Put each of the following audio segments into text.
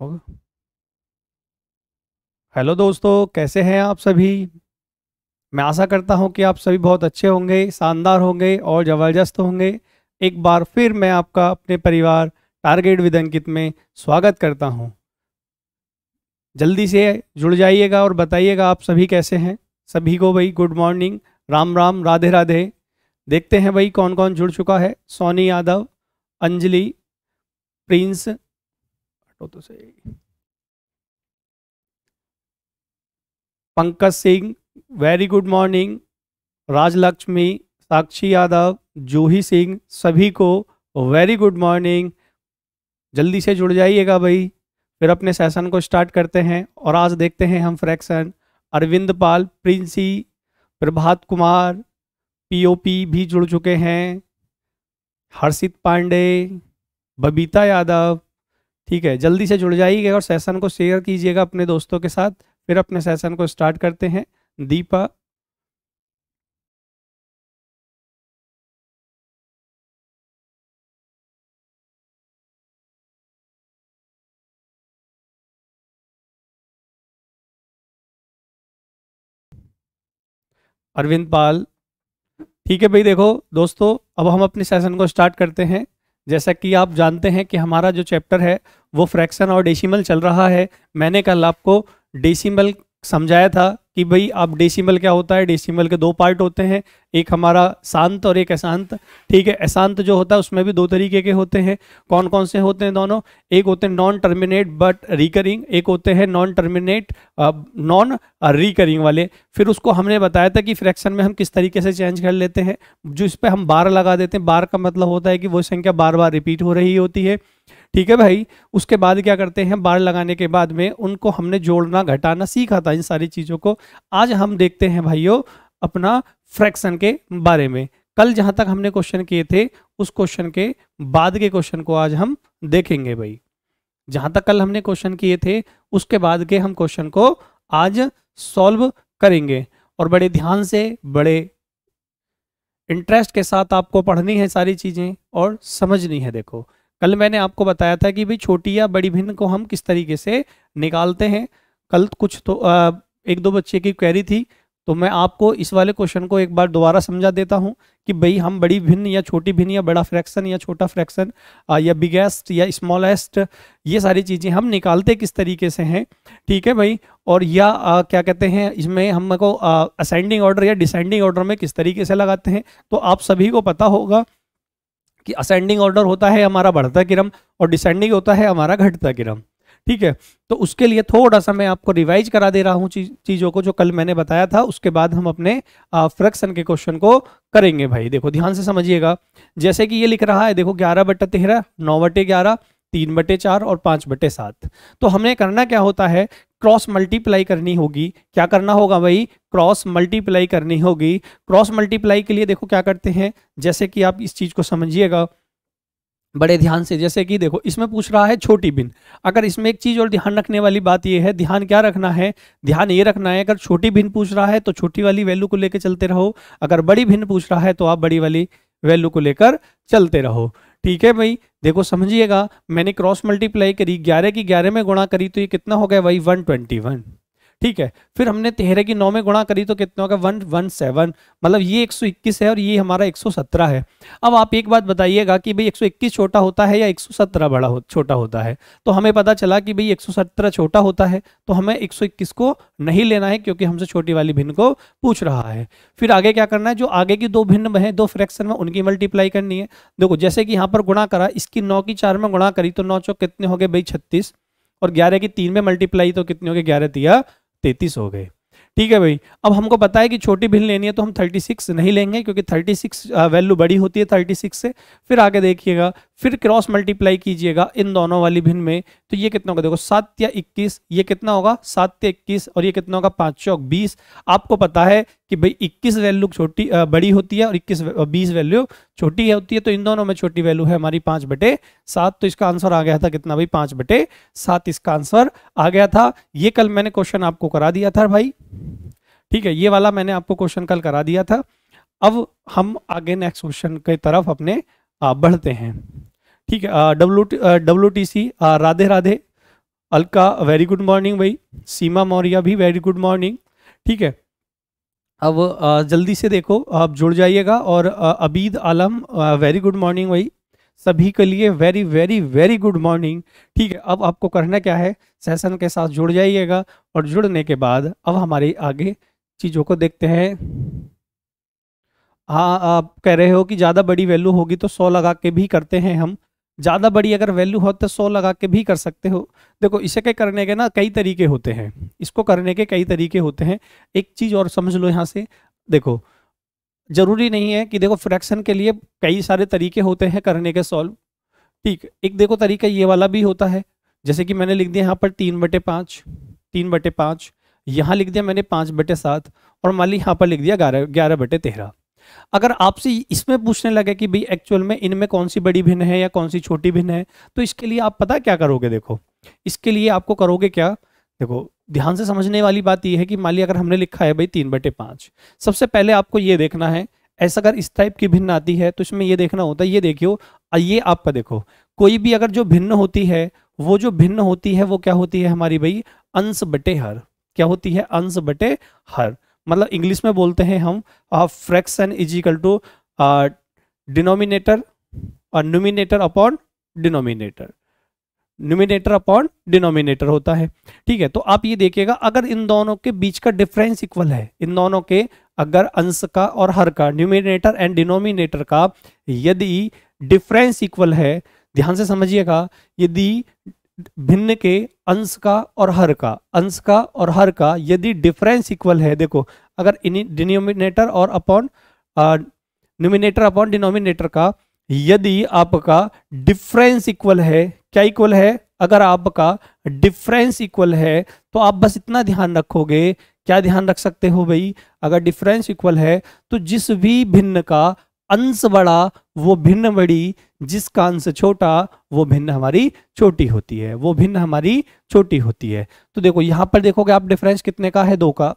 होगा। हेलो दोस्तों, कैसे हैं आप सभी? मैं आशा करता हूँ कि आप सभी बहुत अच्छे होंगे, शानदार होंगे और ज़बरदस्त होंगे। एक बार फिर मैं आपका अपने परिवार टारगेट विद अंकित में स्वागत करता हूँ। जल्दी से जुड़ जाइएगा और बताइएगा आप सभी कैसे हैं। सभी को भाई गुड मॉर्निंग, राम राम, राधे राधे। देखते हैं भाई कौन कौन जुड़ चुका है। सोनी यादव, अंजलि, प्रिंस तो सही Pankaj Singh very good morning Rajlakshmi Sakshi Yadav Juhi Singh सभी को वेरी गुड मॉर्निंग जल्दी से जुड़ जाइएगा भाई। फिर अपने सेशन को स्टार्ट करते हैं और आज देखते हैं हम फ्रैक्शन अरविंद पाल प्रिंसी प्रभात कुमार पीओपी भी जुड़ चुके हैं. हर्षित पांडे, बबीता यादव ठीक है, जल्दी से जुड़ जाइएगा और सेशन को शेयर कीजिएगा अपने दोस्तों के साथ। फिर अपने सेशन को स्टार्ट करते हैं। दीपा। अरविंद पाल। ठीक है भाई, देखो दोस्तों, अब हम अपने सेशन को स्टार्ट करते हैं। जैसा कि आप जानते हैं कि हमारा जो चैप्टर है, वो फ्रैक्शन और डेसिमल चल रहा है। मैंने कल आपको डेसिमल समझाया था कि भाई आप डेसिमल क्या होता है? डेसिमल के दो पार्ट होते हैं। एक हमारा शांत और एक अशांत। ठीक है, अशांत जो होता है, उसमें भी दो तरीके के होते हैं। कौन कौन से होते हैं दोनों? एक होते हैं नॉन टर्मिनेट बट रिकरिंग एक होते हैं नॉन टर्मिनेट नॉन रिकरिंग वाले। फिर उसको हमने बताया था कि फ्रैक्शन में हम किस तरीके से चेंज कर लेते हैं। जो इस पर हम बार लगा देते हैं। बार का मतलब होता है कि वो संख्या बार बार रिपीट हो रही होती है। ठीक है भाई? उसके बाद क्या करते हैं? बार लगाने के बाद में उनको हमने जोड़ना, घटाना सीखा था इन सारी चीज़ों को। आज हम देखते हैं भाइयों अपना फ्रैक्शन के बारे में। कल जहाँ तक हमने क्वेश्चन किए थे उस क्वेश्चन के बाद के क्वेश्चन को आज हम देखेंगे भाई। जहाँ तक कल हमने क्वेश्चन किए थे उसके बाद के हम क्वेश्चन को आज सॉल्व करेंगे। और बड़े ध्यान से बड़े इंटरेस्ट के साथ आपको पढ़नी है सारी चीज़ें और समझनी है देखो। कल मैंने आपको बताया था कि भाई छोटी या बड़ी भिन्न को हम किस तरीके से निकालते हैं। कल कुछ तो आ, एक दो बच्चे की क्वेरी थी तो मैं आपको इस वाले क्वेश्चन को एक बार दोबारा समझा देता हूँ कि भाई हम बड़ी भिन्न या छोटी भिन्न या बड़ा फ्रैक्शन या छोटा फ्रैक्शन या बिगेस्ट या स्मॉलेस्ट ये सारी चीज़ें हम निकालते किस तरीके से हैं ठीक है भाई? और या आ, क्या कहते हैं इसमें हमको असेंडिंग ऑर्डर या डिसेंडिंग ऑर्डर में किस तरीके से लगाते हैं तो आप सभी को पता होगा कि असेंडिंग ऑर्डर होता है हमारा बढ़ता क्रम और डिसेंडिंग होता है हमारा घटता क्रम ठीक है? तो उसके लिए थोड़ा सा मैं आपको रिवाइज करा दे रहा हूँ चीज़ों को जो कल मैंने बताया था, उसके बाद हम अपने फ्रैक्शन के क्वेश्चन को करेंगे भाई। देखो, ध्यान से समझिएगा। जैसे कि ये लिख रहा है, देखो, ग्यारह बटे तेरह, नौ बटे ग्यारह, तीन बटे चार और पाँच बटे सात। तो हमने करना क्या होता है? क्रॉस मल्टीप्लाई करनी होगी। क्या करना होगा भाई? क्रॉस मल्टीप्लाई करनी होगी। क्रॉस मल्टीप्लाई के लिए देखो क्या करते हैं? जैसे कि आप इस चीज़ को समझिएगा। बड़े ध्यान से, जैसे कि देखो, इसमें पूछ रहा है छोटी बिन। अगर इसमें एक चीज़ और ध्यान रखने वाली बात यह है, ध्यान क्या रखना है? ध्यान ये रखना है, अगर छोटी भिन्न पूछ रहा है तो छोटी वाली वैल्यू को लेकर चलते रहो। अगर बड़ी भिन्न पूछ रहा है तो आप बड़ी वाली वैल्यू को लेकर चलते रहो। ठीक है भाई? देखो, समझिएगा, मैंने क्रॉस मल्टीप्लाई करी, ग्यारह की ग्यारह में गुणा करी तो ये कितना हो गया भाई? वन ट्वेंटी वन ठीक है फिर हमने तेरह की नौ में गुणा करी तो कितना होगा? One one seven. मतलब ये एक सौ इक्कीस है और ये हमारा एक सौ सत्रह है। अब आप एक बात बताइएगा कि भाई एक सौ इक्कीस छोटा होता है या एक सौ सत्रह बड़ा हो, छोटा होता है? तो हमें पता चला कि भाई एक सौ सत्रह छोटा होता है तो हमें एक सौ इक्कीस को नहीं लेना है क्योंकि हमसे छोटी वाली भिन्न को पूछ रहा है। फिर आगे क्या करना है? जो आगे की दो भिन्न है दो फ्रैक्शन में उनकी मल्टीप्लाई करनी है। देखो जैसे कि यहाँ पर गुणा करा इसकी नौ की चार में गुणा करी तो नौ चौक कितने हो गए? भाई छत्तीस। और ग्यारह की तीन में मल्टीप्लाई तो कितने हो गए? ग्यारह तिया तैतीस हो गए। ठीक है भाई, अब हमको पता है कि छोटी भिन्न लेनी है तो हम 36 नहीं लेंगे क्योंकि 36 वैल्यू बड़ी होती है 36 से। फिर आगे देखिएगा फिर क्रॉस मल्टीप्लाई कीजिएगा इन दोनों वाली भिन्न में तो ये कितना होगा? देखो, सात या इक्कीस, ये कितना होगा? सात या इक्कीस, और ये कितना होगा? पाँच चौक बीस। आपको पता है कि भाई इक्कीस वैल्यू छोटी बड़ी होती है और इक्कीस बीस वैल्यू छोटी होती है तो इन दोनों में छोटी वैल्यू है हमारी पाँच बटे सात। तो इसका आंसर आ गया था कितना भाई? पाँच बटे सात, इसका आंसर आ गया था। ये कल मैंने क्वेश्चन आपको करा दिया था भाई। ठीक है, ये वाला मैंने आपको क्वेश्चन कल करा दिया था। अब हम आगे नेक्स्ट क्वेश्चन की तरफ़ अपने बढ़ते हैं। ठीक है W W T C Radhe Radhe. Alka very good morning भाई। सीमा मौर्या भी वेरी गुड मॉर्निंग ठीक है, अब जल्दी से देखो, आप जुड़ जाइएगा और Abid Alam very good morning भाई। सभी के लिए very very very good morning ठीक है, अब आपको करना क्या है सेशन के साथ जुड़ जाइएगा और जुड़ने के बाद अब हमारे आगे चीज़ों को देखते हैं। हाँ आप कह रहे हो कि ज़्यादा बड़ी वैल्यू होगी तो सौ लगा के भी करते हैं हम। ज़्यादा बड़ी अगर वैल्यू हो तो सौ लगा के भी कर सकते हो। देखो, इसे के करने के ना कई तरीके होते हैं। इसको करने के कई तरीके होते हैं। एक चीज़ और समझ लो यहाँ से। देखो, ज़रूरी नहीं है कि देखो फ्रैक्शन के लिए कई सारे तरीके होते हैं करने के सॉल्व ठीक, एक देखो तरीका ये वाला भी होता है। जैसे कि मैंने लिख दिया यहाँ पर तीन बटे पाँच, तीन बटे पाँच। यहाँ लिख दिया मैंने पाँच बटे सात और मान ली यहाँ पर लिख दिया ग्यारह ग्यारह बटे तेरह। अगर आपसे इसमें पूछने लगे कि भाई एक्चुअल में इनमें कौन सी बड़ी भिन्न है या कौन सी छोटी भिन्न है तो इसके लिए आप पता क्या करोगे देखो? इसके लिए आपको करोगे क्या? देखो, ध्यान से समझने वाली बात यह है कि मान लिया अगर हमने लिखा है भाई तीन बटे पाँच, सबसे पहले आपको ये देखना है, ऐसा अगर इस टाइप की भिन्न आती है तो इसमें ये देखना होता है, ये देखियो ये आपका देखो, कोई भी अगर जो भिन्न होती है, वो जो भिन्न होती है, वो क्या होती है हमारी भाई? अंश बटे हर। क्या होती है? अंश बटे हर। मतलब इंग्लिश में बोलते हैं हम fraction is equal to denominator और nominator upon denominator numerator upon denominator होता है। ठीक है तो आप ये देखिएगा, अगर इन दोनों के बीच का डिफरेंस इक्वल है, इन दोनों के अगर अंश का और हर का न्यूमिनेटर एंड डिनोमिनेटर का, यदि डिफरेंस इक्वल है, ध्यान से समझिएगा, यदि भिन्न के अंश का और हर का, अंश का और हर का यदि डिफरेंस इक्वल है, देखो, अगर डिनोमिनेटर और अपॉन न्यूमिनेटर अपॉन डिनोमिनेटर का, यदि आपका डिफरेंस इक्वल है, क्या इक्वल है? अगर आपका डिफरेंस इक्वल है तो आप बस इतना ध्यान रखोगे। क्या ध्यान रख सकते हो भाई? अगर डिफरेंस इक्वल है तो जिस भी भिन्न का अंश बड़ा, वो भिन्न बड़ी, जिसका अंश छोटा, वो भिन्न हमारी छोटी होती है, वो भिन्न हमारी छोटी होती है। तो देखो, यहाँ पर देखोगे आप डिफरेंस कितने का है? दो का।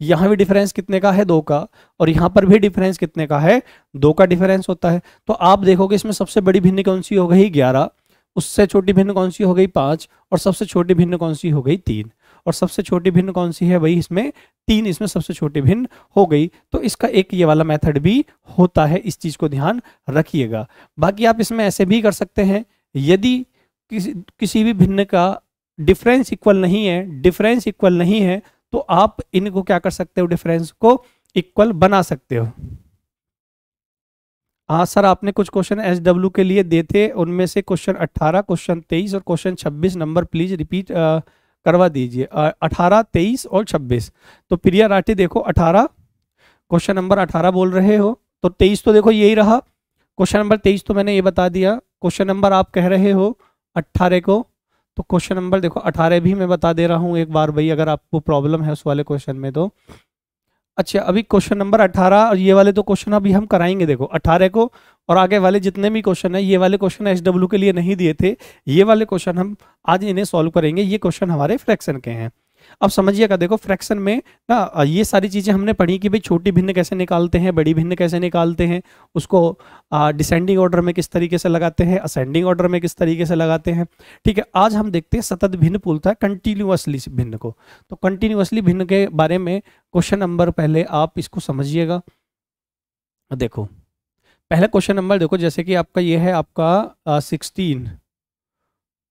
यहाँ भी डिफरेंस कितने का है? दो का। और यहाँ पर भी डिफरेंस कितने का है? दो का डिफरेंस होता है। तो आप देखोगे इसमें सबसे बड़ी भिन्न कौन सी हो गई? ग्यारह। उससे छोटी भिन्न कौन सी हो गई? पाँच। और सबसे छोटी भिन्न कौन सी हो गई? तीन। और सबसे छोटी भिन्न कौन सी है भाई? इसमें तीन, इसमें सबसे छोटी भिन्न हो गई। तो इसका एक ये वाला मेथड भी होता है, इस चीज़ को ध्यान रखिएगा। बाकी आप इसमें ऐसे भी कर सकते हैं, यदि किसी किसी भी भिन्न का डिफरेंस इक्वल नहीं है डिफरेंस इक्वल नहीं है तो आप इनको क्या कर सकते हो डिफरेंस को इक्वल बना सकते हो। हाँ सर, आपने कुछ क्वेश्चन एस डब्ल्यू के लिए देते उनमें से क्वेश्चन 18 क्वेश्चन 23 और क्वेश्चन 26 नंबर प्लीज़ रिपीट करवा दीजिए। अठारह, तेईस और छब्बीस। तो प्रिया राठी देखो, अठारह, क्वेश्चन नंबर अठारह बोल रहे हो तो तेईस तो देखो यही रहा। क्वेश्चन नंबर तेईस तो मैंने ये बता दिया। क्वेश्चन नंबर आप कह रहे हो अट्ठारह को तो क्वेश्चन नंबर देखो, अठारह भी मैं बता दे रहा हूँ एक बार भाई, अगर आपको प्रॉब्लम है उस वाले क्वेश्चन में तो। अच्छा अभी क्वेश्चन नंबर अठारह और ये वाले तो क्वेश्चन अभी हम कराएँगे देखो, अठारह को और आगे वाले जितने भी क्वेश्चन है, ये वाले क्वेश्चन एच डब्ल्यू के लिए नहीं दिए थे, ये वाले क्वेश्चन हम आज इन्हें सॉल्व करेंगे, ये क्वेश्चन हमारे फ्रैक्शन के हैं। अब समझिएगा, देखो फ्रैक्शन में ना ये सारी चीज़ें हमने पढ़ी कि भाई छोटी भिन्न कैसे निकालते हैं, बड़ी भिन्न कैसे निकालते हैं, उसको डिसेंडिंग ऑर्डर में किस तरीके से लगाते हैं असेंडिंग ऑर्डर में किस तरीके से लगाते हैं, ठीक है? आज हम देखते हैं सतत भिन्न पूलता है कंटिन्यूसली भिन्न को। तो कंटिन्यूसली भिन्न के बारे में क्वेश्चन नंबर पहले आप इसको समझिएगा। देखो, पहले क्वेश्चन नंबर देखो, जैसे कि आपका ये है आपका सिक्सटीन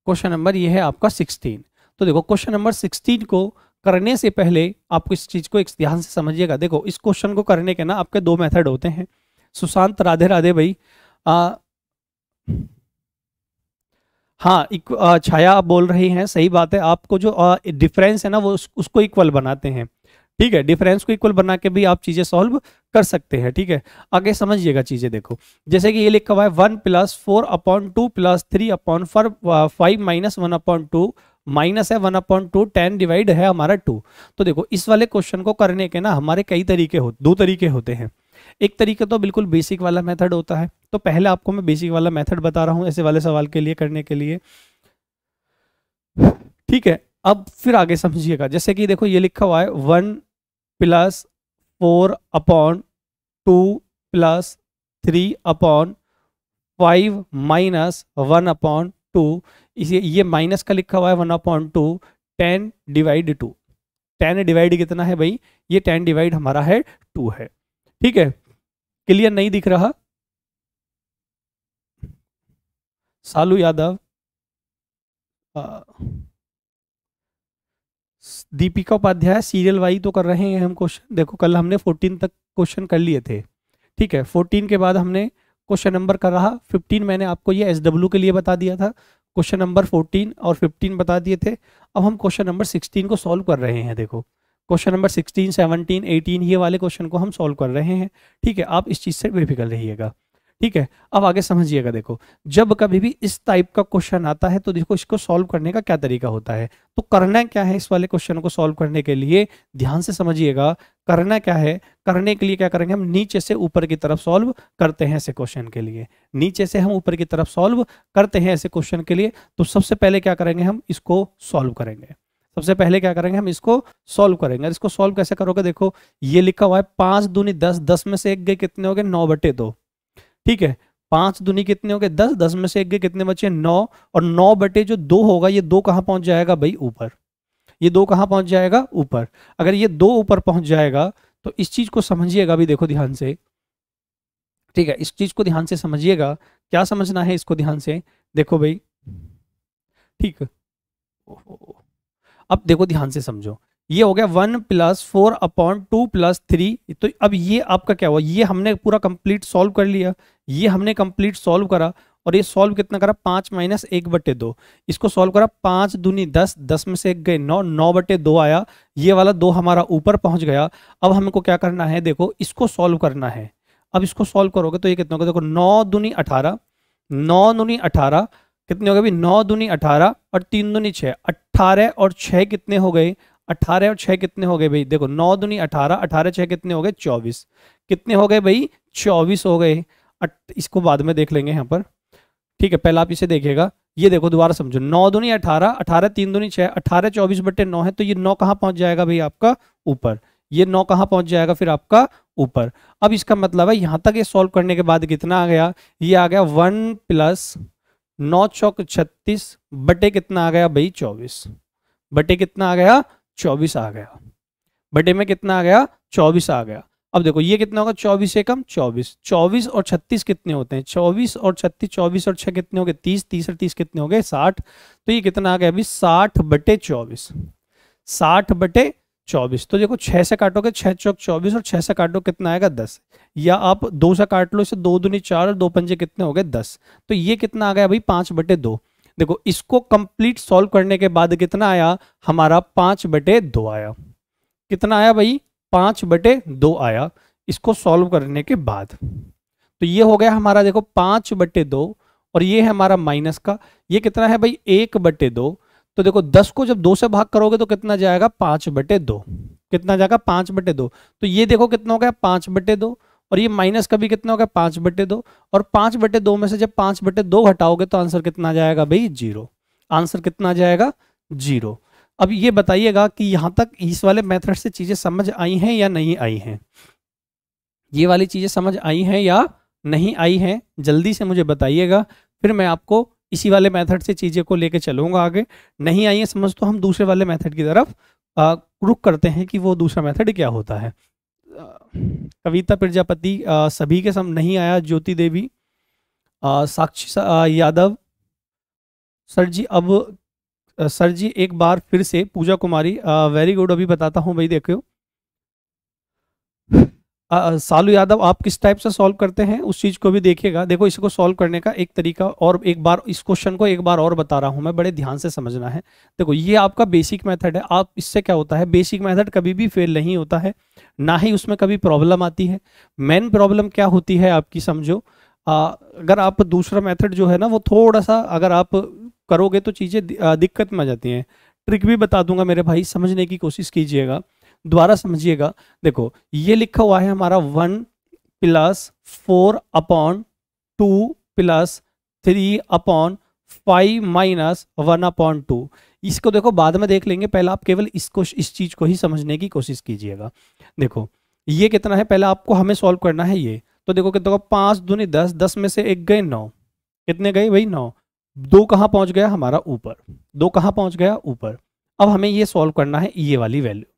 क्वेश्चन नंबर ये है आपका सिक्सटीन तो देखो क्वेश्चन नंबर सिक्सटीन को करने से पहले आपको इस चीज़ को एक ध्यान से समझिएगा। देखो इस क्वेश्चन को करने के ना आपके दो मेथड होते हैं। सुशांत राधे राधे भाई। आ, हाँ छाया आप बोल रही हैं सही बात है। आपको जो डिफरेंस है ना वो उस, उसको इक्वल बनाते हैं। ठीक है डिफरेंस को इक्वल बना के भी आप चीज़ें सॉल्व कर सकते हैं ठीक है? आगे समझिएगा चीज़ें देखो। जैसे कि ये लिखा हुआ है one plus four upon two plus three upon four five minus one upon two minus है one upon two, ten divide है हमारा टू। तो देखो, इस वाले क्वेश्चन को करने के ना हमारे कई तरीके हो, दो तरीके होते हैं। एक तरीका तो बिल्कुल बेसिक वाला मेथड होता है। तो पहले आपको मैं बेसिक वाला मेथड बता रहा हूँ, ऐसे वाले सवाल के लिए, करने के लिए। ठीक है, अब फिर आगे समझिएगा। जैसे कि देखो, ये लिखा हुआ है, one plus four upon two plus three upon five minus one upon two. इसे, ये माइनस का लिखा हुआ है one upon two ten divide two ten divide कितना है भाई? ये टेन डिवाइड हमारा है टू है। ठीक है? क्लियर नहीं दिख रहा? सालू यादव दीपिका उपाध्याय सीरियल वाई तो कर रहे हैं हम क्वेश्चन देखो, कल हमने 14 तक क्वेश्चन कर लिए थे। ठीक है? 14 के बाद हमने क्वेश्चन नंबर कर। रहा 15 मैंने आपको ये एस के लिए बता दिया था। क्वेश्चन नंबर 14 और 15 बता दिए थे। अब हम क्वेश्चन नंबर 16 को सॉल्व कर रहे हैं देखो। क्वेश्चन नंबर 16, 17, 18 ये वाले क्वेश्चन को हम सॉल्व कर रहे हैं। ठीक है आप इस चीज़ से बेफिक्र रहिएगा। ठीक है? अब आगे समझिएगा देखो, जब कभी भी इस टाइप का क्वेश्चन आता है तो देखो इसको सॉल्व करने का क्या तरीका होता है? तो करना क्या है इस वाले क्वेश्चन को सॉल्व करने के लिए? ध्यान से समझिएगा, करना क्या है? करने के लिए क्या करेंगे? हम नीचे से ऊपर की तरफ़ सॉल्व करते हैं ऐसे क्वेश्चन के लिए। नीचे से हम ऊपर की तरफ़ सॉल्व करते हैं ऐसे क्वेश्चन के लिए तो सबसे पहले क्या करेंगे हम? इसको सॉल्व करेंगे। सबसे पहले क्या करेंगे हम? इसको सॉल्व करेंगे। इसको सॉल्व कैसे करोगे? देखो, ये लिखा हुआ है, पाँच दूनी दस दस में से एक गए कितने हो गए? नौ बटे दो। ठीक है, पाँच दुनी कितने हो गए? दस दस में से एक गए कितने बचे? नौ, और नौ बटे जो दो होगा, ये दो कहाँ पहुँच जाएगा भाई? ऊपर। ये दो कहाँ पहुँच जाएगा? ऊपर। अगर ये दो ऊपर पहुँच जाएगा तो इस चीज़ को समझिएगा भी देखो ध्यान से। ठीक है, इस चीज़ को ध्यान से समझिएगा। क्या समझना है इसको ध्यान से? देखो भाई। ठीक। अब देखो ध्यान से समझो। ये हो गया one plus four upon two plus three. तो अब ये आपका क्या हुआ? ये हमने पूरा कंप्लीट सॉल्व कर लिया। ये हमने कंप्लीट सॉल्व करा और ये सॉल्व कितना करा? पाँच माइनस एक बटे दो। इसको सॉल्व करा पाँच दूनी दस। दस में से एक गए नौ। नौ बटे दो आया। ये वाला दो हमारा ऊपर पहुँच गया। अब हमको क्या करना है? देखो, इसको सॉल्व करना है। अब इसको सॉल्व करोगे तो ये कितना होगा? देखो, नौ दूनी अठारह। नौ दूनी अठारह। कितने हो गए भाई नौ दूनी अठारह और तीन दूनी छः। अट्ठारह और छः कितने हो गए? अट्ठारह और छह कितने हो गए भाई? देखो, नौ दुनी अठारह अठारह छह कितने हो गए? चौबीस। कितने हो गए भाई? चौबीस हो गए। इसको बाद में देख लेंगे यहाँ पर। ठीक है, पहले आप इसे देखिएगा। ये देखो, दोबारा समझो। नौ दुनी अठारह अठारह तीन दुनी छह, अठारह चौबीस बटे नौ है तो ये नौ कहाँ पहुँच जाएगा भाई आपका? ऊपर। ये नौ कहाँ पहुँच जाएगा फिर आपका? ऊपर। अब इसका मतलब है, यहाँ तक ये सॉल्व करने के बाद कितना आ गया? ये आ गया वन प्लस नौ चौक छत्तीस बटे कितना आ गया भाई? चौबीस। बटे कितना आ गया? चौबीस आ गया। बटे में कितना आ गया? चौबीस आ गया। अब देखो, ये कितना होगा? चौबीस से कम चौबीस। चौबीस और छत्तीस कितने होते हैं? चौबीस और छत्तीस, चौबीस और छह कितने हो गए तीस। तीस और तीस कितने हो गए साठ। तो ये कितना आ गया अभी? साठ बटे चौबीस। साठ बटे चौबीस। तो देखो, छह से काटोगे, छह चौक चौबीस और छह से काटो, कितना आएगा? दस। या आप दो से काट लो, इसे दो दुनी चार और दो पंजे कितने हो गए? दस। तो ये कितना आ गया भाई पाँच बटे दो। देखो, इसको कंप्लीट सॉल्व करने के बाद कितना आया? हमारा पाँच बटे दो आया। कितना आया भाई? पाँच बटे दो आया इसको सॉल्व करने के बाद। तो ये हो गया हमारा, देखो, पाँच बटे दो और ये है हमारा माइनस का। ये कितना है भाई? एक बटे दो। तो देखो, दस को जब दो से भाग करोगे तो कितना जाएगा? पाँच बटे दो। कितना जाएगा? पाँच बटे दो। तो ये देखो कितना हो गया? पाँच बटे दो। और ये माइनस का भी कितना होगा? पाँच बटे दो। और पाँच बटे दो में से जब पाँच बटे दो घटाओगे तो आंसर कितना जाएगा भाई? ज़ीरो आंसर कितना जाएगा? ज़ीरो अब ये बताइएगा कि यहाँ तक इस वाले मेथड से चीज़ें समझ आई हैं या नहीं आई हैं? ये वाली चीज़ें समझ आई हैं या नहीं आई हैं? जल्दी से मुझे बताइएगा। फिर मैं आपको इसी वाले मेथड से चीज़ें को लेके चलूँगा आगे। नहीं आई है समझ तो हम दूसरे वाले मेथड की तरफ़ रुक करते हैं कि वो दूसरा मेथड क्या होता है। कविता प्रजापति सभी के सम नहीं आया, ज्योति देवी साक्षी यादव। सर जी, अब सर जी, एक बार फिर से पूजा कुमारी वेरी गुड अभी बताता हूँ, भाई देखो सालू यादव आप किस टाइप से सॉल्व करते हैं? उस चीज़ को भी देखिएगा। देखो इसको सॉल्व करने का एक तरीका और एक बार इस क्वेश्चन को एक बार और बता रहा हूँ मैं बड़े ध्यान से समझना है। देखो ये आपका बेसिक मेथड है। आप इससे क्या होता है? बेसिक मेथड कभी भी फेल नहीं होता है। ना ही उसमें कभी प्रॉब्लम आती है। मेन प्रॉब्लम क्या होती है आपकी समझो? आ, अगर आप दूसरा मेथड जो है ना वो थोड़ा सा अगर आप करोगे तो चीज़ें दिक्कत में आ जाती हैं। ट्रिक भी बता दूँगा मेरे भाई समझने की कोशिश कीजिएगा। द्वारा समझिएगा। देखो, ये लिखा हुआ है हमारा one plus four upon two plus three upon five minus one upon two. इसको देखो, बाद में देख लेंगे। पहले आप केवल इसको, इस चीज़ को ही समझने की कोशिश कीजिएगा। देखो, ये कितना है? पहले आपको हमें सॉल्व करना है ये। तो देखो कितना पाँच दूनी दस दस में से एक गए नौ। कितने गए? भाई नौ। दो कहाँ पहुँच गया? हमारा ऊपर। दो कहाँ पहुँच गया? ऊपर। अब हमें ये सॉल्व करना है ये वाली वैल्यू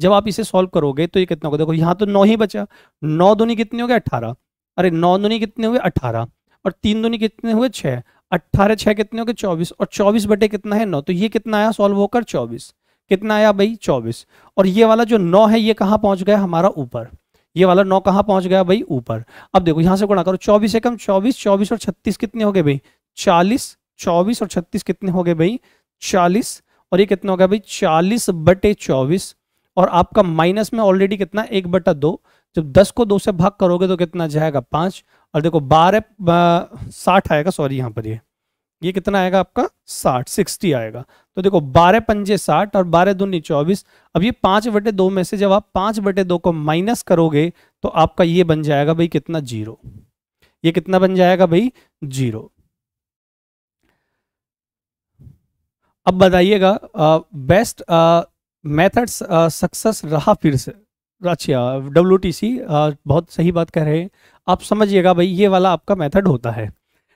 जब आप इसे सॉल्व करोगे तो ये कितना होगा? देखो, यहाँ तो नौ ही बचा। नौ दूनी कितने हो गए? अट्ठारह अरे, नौ दूनी कितने हुए? अट्ठारह और तीन दूनी कितने हुए? छः अट्ठारह छः कितने हो गए? चौबीस। और चौबीस बटे कितना है? नौ। तो ये कितना आया? सॉल्व होकर चौबीस। कितना आया भाई? चौबीस। और ये वाला जो नौ है, ये कहाँ पहुँच गया? हमारा ऊपर। ये वाला नौ कहाँ पहुँच गया भाई? ऊपर। अब देखो, यहाँ से गुणा करो। चौबीस से कम चौबीस चौबीस और छत्तीस कितने हो गए भाई? चालीस, चौबीस और छत्तीस कितने हो गए भाई? चालीस। और ये कितना हो गया भाई? चालीस बटे चौबीस। और आपका माइनस में ऑलरेडी कितना? एक बटा दो। जब दस को दो से भाग करोगे तो कितना जाएगा? पाँच। और देखो, बारह साठ आएगा। सॉरी यहाँ पर ये। ये कितना आएगा आपका? साठ, सिक्सटी आएगा। तो देखो, बारह पंजे साठ और बारह दूनी चौबीस। अब ये पाँच बटे दो में से जब आप पाँच बटे दो को माइनस करोगे तो आपका ये बन जाएगा भाई कितना? ज़ीरो। ये कितना बन जाएगा भाई? ज़ीरो। अब बताइएगा बेस्ट मेथड्स सक्सेस रहा फिर से। अच्छा डब्ल्यू टी सी बहुत सही बात कह रहे हैं। आप समझिएगा भाई, ये वाला आपका मेथड होता है।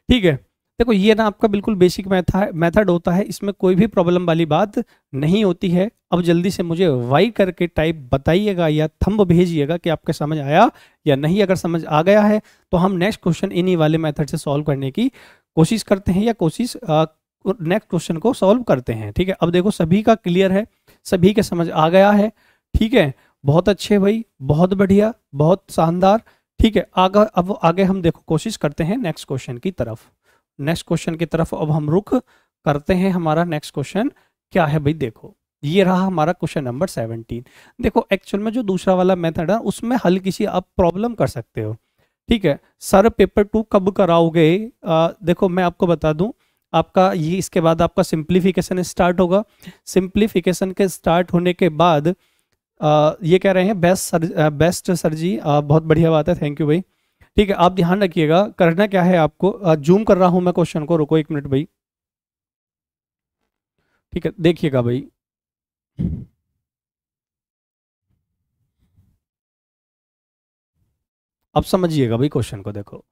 ठीक है? देखो, ये ना आपका बिल्कुल बेसिक मेथड होता है। इसमें कोई भी प्रॉब्लम वाली बात नहीं होती है। अब जल्दी से मुझे वाई करके टाइप बताइएगा या थंब भेजिएगा कि आपके समझ आया या नहीं। अगर समझ आ गया है तो हम नेक्स्ट क्वेश्चन इन्हीं वाले मेथड से सॉल्व करने की कोशिश करते हैं या कोशिश नेक्स्ट क्वेश्चन को सॉल्व करते हैं। ठीक है? अब देखो, सभी का क्लियर है। सभी के समझ आ गया है। ठीक है? बहुत अच्छे भाई बहुत बढ़िया बहुत शानदार। ठीक है आगे अब आगे हम देखो कोशिश करते हैं नेक्स्ट क्वेश्चन की तरफ़। नेक्स्ट क्वेश्चन की तरफ़ अब हम रुक करते हैं हमारा नेक्स्ट क्वेश्चन क्या है भाई देखो ये रहा हमारा क्वेश्चन नंबर सेवनटीन देखो एक्चुअल में जो दूसरा वाला मेथड है उसमें हल किसी आप प्रॉब्लम कर सकते हो। ठीक है? सर पेपर टू कब कराओगे? आ, देखो मैं आपको बता दूँ आपका ये इसके बाद आपका सिंप्लीफिकेशन स्टार्ट होगा। सिंप्लीफिकेशन के स्टार्ट होने के बाद आ, ये कह रहे हैं best sir best sir ji आ, बहुत बढ़िया बात है थैंक यू भाई। ठीक है आप ध्यान रखिएगा करना क्या है आपको? जूम कर रहा हूँ मैं क्वेश्चन को रुको एक मिनट भाई। ठीक है देखिएगा भाई। अब समझिएगा भाई क्वेश्चन को देखो।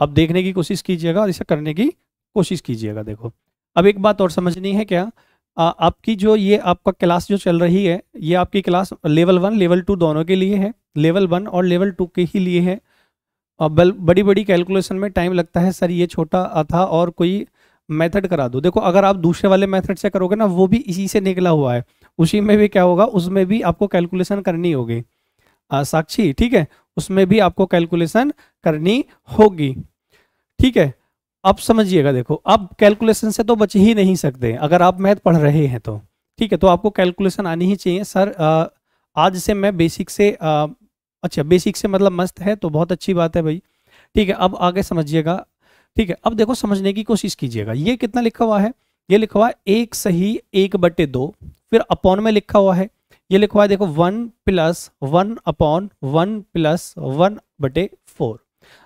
अब देखने की कोशिश कीजिएगा और इसे करने की कोशिश कीजिएगा देखो। अब एक बात और समझनी है क्या? आ, आपकी जो ये आपका क्लास जो चल रही है ये आपकी class level one level two दोनों के लिए है। लेवल वन और लेवल टू के ही लिए है। बल बड़ी बड़ी कैलकुलेशन में टाइम लगता है सर ये छोटा था और कोई मेथड करा दो। देखो अगर आप दूसरे वाले मेथड से करोगे ना वो भी इसी से निकला हुआ है। उसी में भी क्या होगा उसमें भी आपको कैलकुलेशन करनी होगी। साक्षी ठीक है? उसमें भी आपको कैलकुलेशन करनी होगी। ठीक है? अब समझिएगा देखो अब कैलकुलेशन से तो बच ही नहीं सकते अगर आप मैथ पढ़ रहे हैं तो ठीक है तो आपको कैलकुलेशन आनी ही चाहिए। सर आ, आज से मैं बेसिक से आ, अच्छा बेसिक से मतलब मस्त है तो बहुत अच्छी बात है भाई। ठीक है अब आगे समझिएगा। ठीक है अब देखो समझने की कोशिश कीजिएगा। ये कितना लिखा हुआ है? ये लिखा हुआ है एक सही एक बटे दो फिर अपॉन में लिखा हुआ है। ये लिखा हुआ है देखो one plus one upon one plus one बटे फोर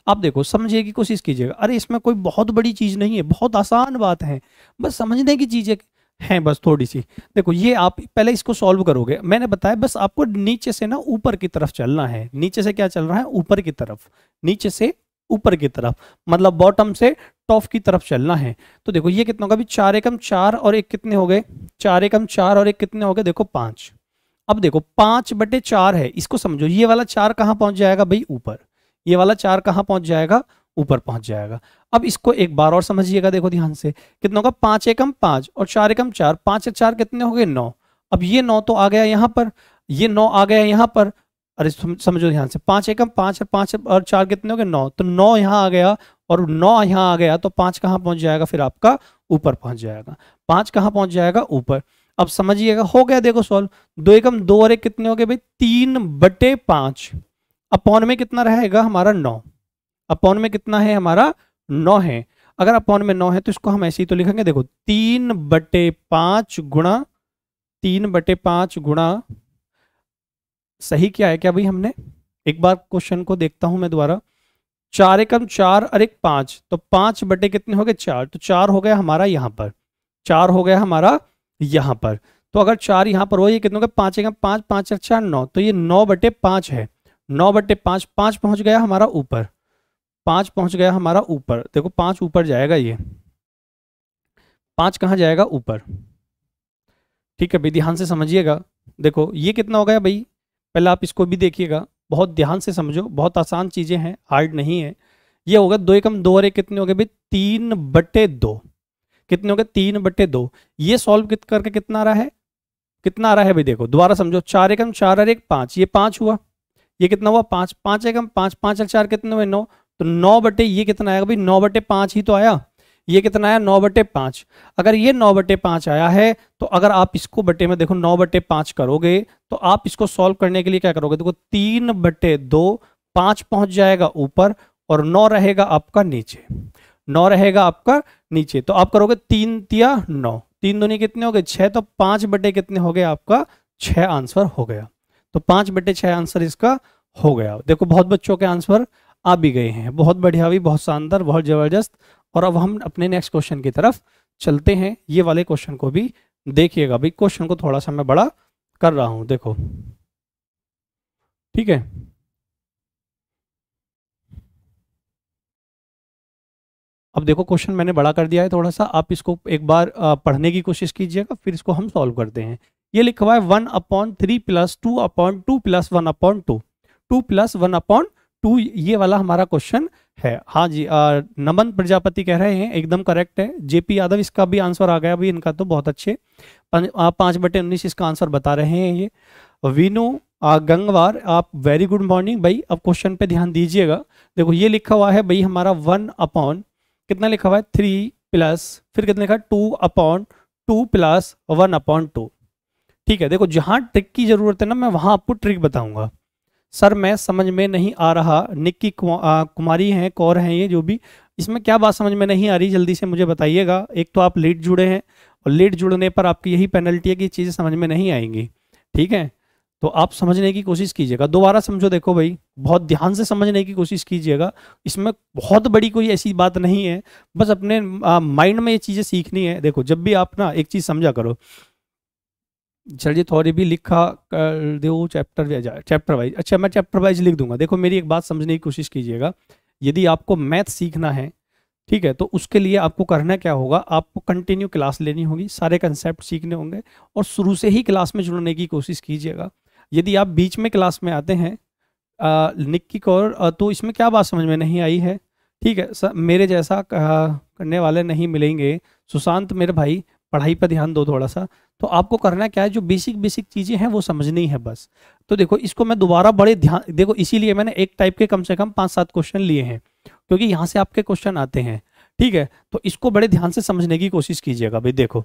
आप देखो, समझने की कोशिश कीजिएगा, अरे इसमें कोई बहुत बड़ी चीज़ नहीं है, बहुत आसान बात है। बस समझने की चीज़ें हैं बस थोड़ी सी। देखो, ये आप पहले इसको सॉल्व करोगे। मैंने बताया, बस आपको नीचे से ना ऊपर की तरफ़ चलना है। नीचे से क्या चल रहा है? ऊपर की तरफ़। नीचे से ऊपर की तरफ़। मतलब बॉटम से टॉप की तरफ़ चलना है। तो देखो, ये कितना होगा? चार एकम चार और एक कितने हो गए? चार एकम चार और एक कितने हो गए? देखो, पाँच। अब देखो, पाँच बटे चार है। इसको समझो, ये वाला चार कहाँ पहुँच जाएगा भाई? ऊपर। ये वाला चार कहाँ पहुँच जाएगा? ऊपर पहुँच जाएगा। अब इसको एक बार और समझिएगा, देखो ध्यान से। कितना होगा पाँच एकम पाँच और चार एकम चार। पाँच चार कितने हो गए? नौ। अब ये नौ तो आ गया यहाँ पर। ये नौ आ गया यहाँ पर। अरे समझो ध्यान से। पाँच एकम पाँच और पाँच और चार कितने हो गए? नौ। तो नौ यहाँ आ गया और नौ यहाँ आ गया तो पाँच कहाँ पहुँच जाएगा? फिर आपका ऊपर पहुँच जाएगा। पाँच कहाँ पहुँच जाएगा? ऊपर। अब समझिएगा, हो गया देखो सॉल्व। दो एकम दो और एक कितने हो गए भाई? तीन बटे पाँच। अपॉन में कितना रहेगा हमारा नौ? अपॉन में कितना है हमारा नौ है। अगर अपॉन में नौ है तो इसको हम ऐसे ही तो लिखेंगे, देखो, तीन बटे पाँच गुणा, तीन बटे पाँच गुणा, सही क्या है क्या भाई हमने? एक बार क्वेश्चन को देखता हूँ मैं दोबारा। चार एकम चार और एक पाँच तो पाँच बटे कितने हो गए चार? तो चार हो गया हमारा यहाँ पर। चार हो गया हमारा यहाँ पर। तो अगर चार यहाँ पर हो, ये कितने हो गए? पाँच एकम पाँच पाँच चार, नौ तो ये नौ बटे पाँच है। नौ बट्टे पाँच पाँच पहुँच गया हमारा ऊपर। पाँच पहुँच गया हमारा ऊपर। देखो, पाँच ऊपर जाएगा ये। पाँच कहाँ जाएगा? ऊपर। ठीक है, भाई, ध्यान से समझिएगा। देखो, ये कितना हो गया भाई? पहले आप इसको भी देखिएगा। बहुत ध्यान से समझो। बहुत आसान चीज़ें हैं। हार्ड नहीं है। ये होगा दो एकम दो और एक कितने हो गए भाई? तीन बटे दो। कितने हो गए? तीन बटे दो। ये सॉल्व कित, करके कितना आ रहा है? कितना आ रहा है भाई, देखो, दोबारा समझो। चार एकम, चार और एक, पाँच। ये पाँच हुआ। ये कितना हुआ? पाँच पाँच एकम पाँच पाँच और चार कितने हुए? नौ। तो नौ बटे ये कितना आएगा भाई नौ बटे पाँच ही तो आया। ये कितना आया? नौ बटे पाँच। अगर ये नौ बटे पाँच आया है तो अगर आप इसको बटे में देखो, नौ बटे पाँच करोगे तो आप इसको सॉल्व करने के लिए क्या करोगे? देखो, तीन बटे दो पाँच पहुँच जाएगा ऊपर और नौ रहेगा आपका नीचे। नौ रहेगा आपका नीचे। तो आप करोगे तीन तिया नौ। तीन दूनी कितने हो गए? छः तो पाँच बटे कितने हो गए? आपका छः आंसर हो गया। तो पाँच बटे छह आंसर इसका हो गया। देखो, बहुत बच्चों के आंसर आ भी गए हैं। बहुत बढ़िया भी, बहुत शानदार, बहुत ज़बरदस्त। और अब हम अपने नेक्स्ट क्वेश्चन की तरफ़ चलते हैं। ये वाले क्वेश्चन को भी देखिएगा। भाई क्वेश्चन को थोड़ा सा मैं बड़ा कर रहा हूँ, देखो। ठीक है? अब देखो, क्वेश्चन मैंने बड़ा कर दिया है थोड़ा सा। आप इसको एक बार पढ़ने की कोशिश कीजिएगा, फिर इसको हम सॉल्व करते हैं। ये लिखा हुआ है one upon three plus two upon two plus one upon two. Two plus one upon two ये वाला हमारा क्वेश्चन है। हाँ जी आ, नमन प्रजापति कह रहे हैं एकदम करेक्ट है। जेपी यादव इसका भी आंसर आ गया अभी इनका तो बहुत अच्छे। पाँच बटे उन्नीस इसका आंसर बता रहे हैं ये। वीनू गंगवार आप वेरी गुड मॉर्निंग भाई अब क्वेश्चन पे ध्यान दीजिएगा। देखो ये लिखा हुआ है भाई हमारा वन अपॉन कितना लिखा हुआ है? थ्री प्लस फिर कितना लिखा two upon two plus one upon two. ठीक है, देखो जहाँ ट्रिक की ज़रूरत है ना, मैं वहाँ आपको ट्रिक बताऊँगा। सर, मैं समझ में नहीं आ रहा निक्की कुमारी हैं, कौर हैं, ये जो भी, इसमें क्या बात समझ में नहीं आ रही, जल्दी से मुझे बताइएगा। एक तो आप लेट जुड़े हैं, और लेट जुड़ने पर आपकी यही पेनल्टी है कि चीज़ें समझ में नहीं आएँगी, ठीक है? तो आप समझने की कोशिश कीजिएगा। दोबारा समझो देखो भाई, बहुत ध्यान से समझने की कोशिश कीजिएगा। इसमें बहुत बड़ी कोई ऐसी बात नहीं है, बस अपने माइंड में ये चीज़ें सीखनी है। देखो, जब भी आप ना एक चीज़ समझा करो चलिए थोड़ी भी लिखा कर दो चैप्टर चैप्टर वाइज अच्छा मैं चैप्टर वाइज लिख दूँगा। देखो, मेरी एक बात समझने की कोशिश कीजिएगा। यदि आपको मैथ सीखना है, ठीक है तो उसके लिए आपको करना क्या होगा? आपको कंटिन्यू क्लास लेनी होगी। सारे कंसेप्ट सीखने होंगे और शुरू से ही क्लास में जुड़ने की कोशिश कीजिएगा। यदि आप बीच में क्लास में आते हैं निक्की कौर तो इसमें क्या बात समझ में नहीं आई है? ठीक है सर मेरे जैसा करने वाले नहीं मिलेंगे। सुशांत मेरे भाई पढ़ाई पर ध्यान दो थोड़ा सा तो आपको करना क्या है, जो बेसिक बेसिक चीज़ें हैं, वो समझनी है बस। तो देखो, इसको मैं दोबारा बड़े ध्यान, देखो, इसीलिए मैंने एक टाइप के कम से कम पाँच सात क्वेश्चन लिए हैं, क्योंकि यहाँ से आपके क्वेश्चन आते हैं, ठीक है? तो इसको बड़े ध्यान से समझने की कोशिश कीजिएगा भाई, देखो।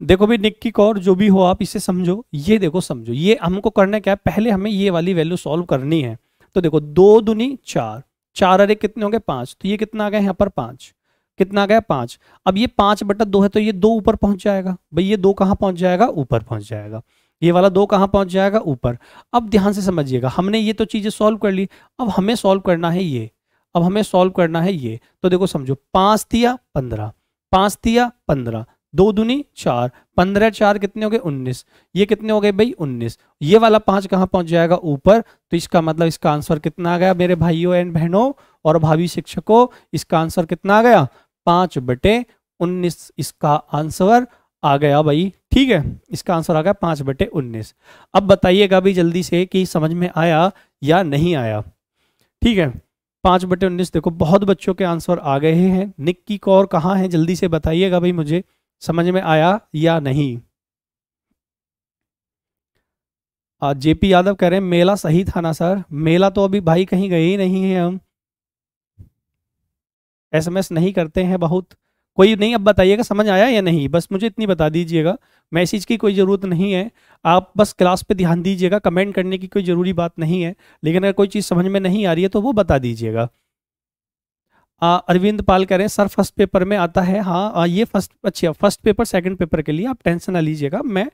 देखो भाई निक्की कौर जो भी हो आप इसे समझो, ये देखो, समझो। ये हमको करना क्या है, पहले हमें ये वाली वैल्यू सॉल्व करनी है। तो देखो, दो दुनी चार चार अरे कितने होंगे? पाँच। तो ये कितना आ गया यहाँ पर? पाँच। कितना गया? पाँच। अब ये पाँच बटा दो है तो ये दो ऊपर पहुँच जाएगा। भाई ये दो कहाँ पहुँच जाएगा? ऊपर पहुँच जाएगा। ये वाला दो कहाँ पहुँच जाएगा? ऊपर। अब ध्यान से समझिएगा, हमने ये तो चीज़ें सॉल्व कर ली। अब हमें सॉल्व करना है ये। अब हमें सॉल्व करना है ये। तो देखो समझो, पाँच दिया पंद्रह, पाँच दिया पंद्रह, दो दुनी चार, पंद्रह चार कितने हो गए? उन्नीस। ये कितने हो गए भाई? उन्नीस। ये वाला पाँच कहाँ पहुँच जाएगा? ऊपर। तो इसका मतलब इसका आंसर कितना आ गया मेरे भाइयों एंड बहनों और भावी शिक्षकों, इसका आंसर कितना आ गया? पाँच बटे उन्नीस, इसका आंसर आ गया भाई। ठीक है, इसका आंसर आ गया पाँच बटे उन्नीस। अब बताइएगा भी जल्दी से कि समझ में आया या नहीं आया। ठीक है, पाँच बटे उन्नीस, देखो बहुत बच्चों के आंसर आ गए हैं। निक्की कौर कहाँ है, जल्दी से बताइएगा भाई मुझे, समझ में आया या नहीं? जेपी यादव कह रहे हैं, मेला सही था ना सर? मेला तो अभी भाई कहीं गए ही नहीं है हम। एसएमएस नहीं करते हैं बहुत। कोई नहीं अब बताइएगा समझ आया या नहीं? बस मुझे इतनी बता दीजिएगा। मैसेज की कोई ज़रूरत नहीं है। आप बस क्लास पे ध्यान दीजिएगा कमेंट करने की कोई ज़रूरी बात नहीं है। लेकिन अगर कोई चीज़ समझ में नहीं आ रही है तो वो बता दीजिएगा। अरविंद पाल कह रहे हैं सर फ़र्स्ट पेपर में आता है। हाँ आ, ये फ़र्स्ट अच्छा फ़र्स्ट पेपर सेकंड पेपर के लिए आप टेंशन ना लीजिएगा। मैं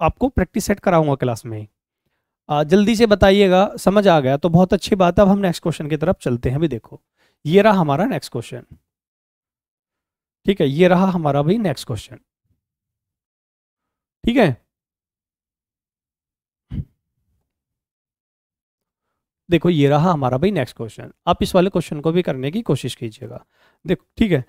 आपको प्रैक्टिस सेट कराऊँगा क्लास में आ, जल्दी से बताइएगा समझ आ गया। तो बहुत अच्छी बात है अब हम नेक्स्ट क्वेश्चन की तरफ़ चलते हैं। अभी देखो। ये रहा हमारा नेक्स्ट क्वेश्चन ठीक है, ये रहा हमारा भाई नेक्स्ट क्वेश्चन ठीक है? देखो, ये रहा हमारा भाई नेक्स्ट क्वेश्चन आप इस वाले क्वेश्चन को भी करने की कोशिश कीजिएगा। देखो, ठीक है,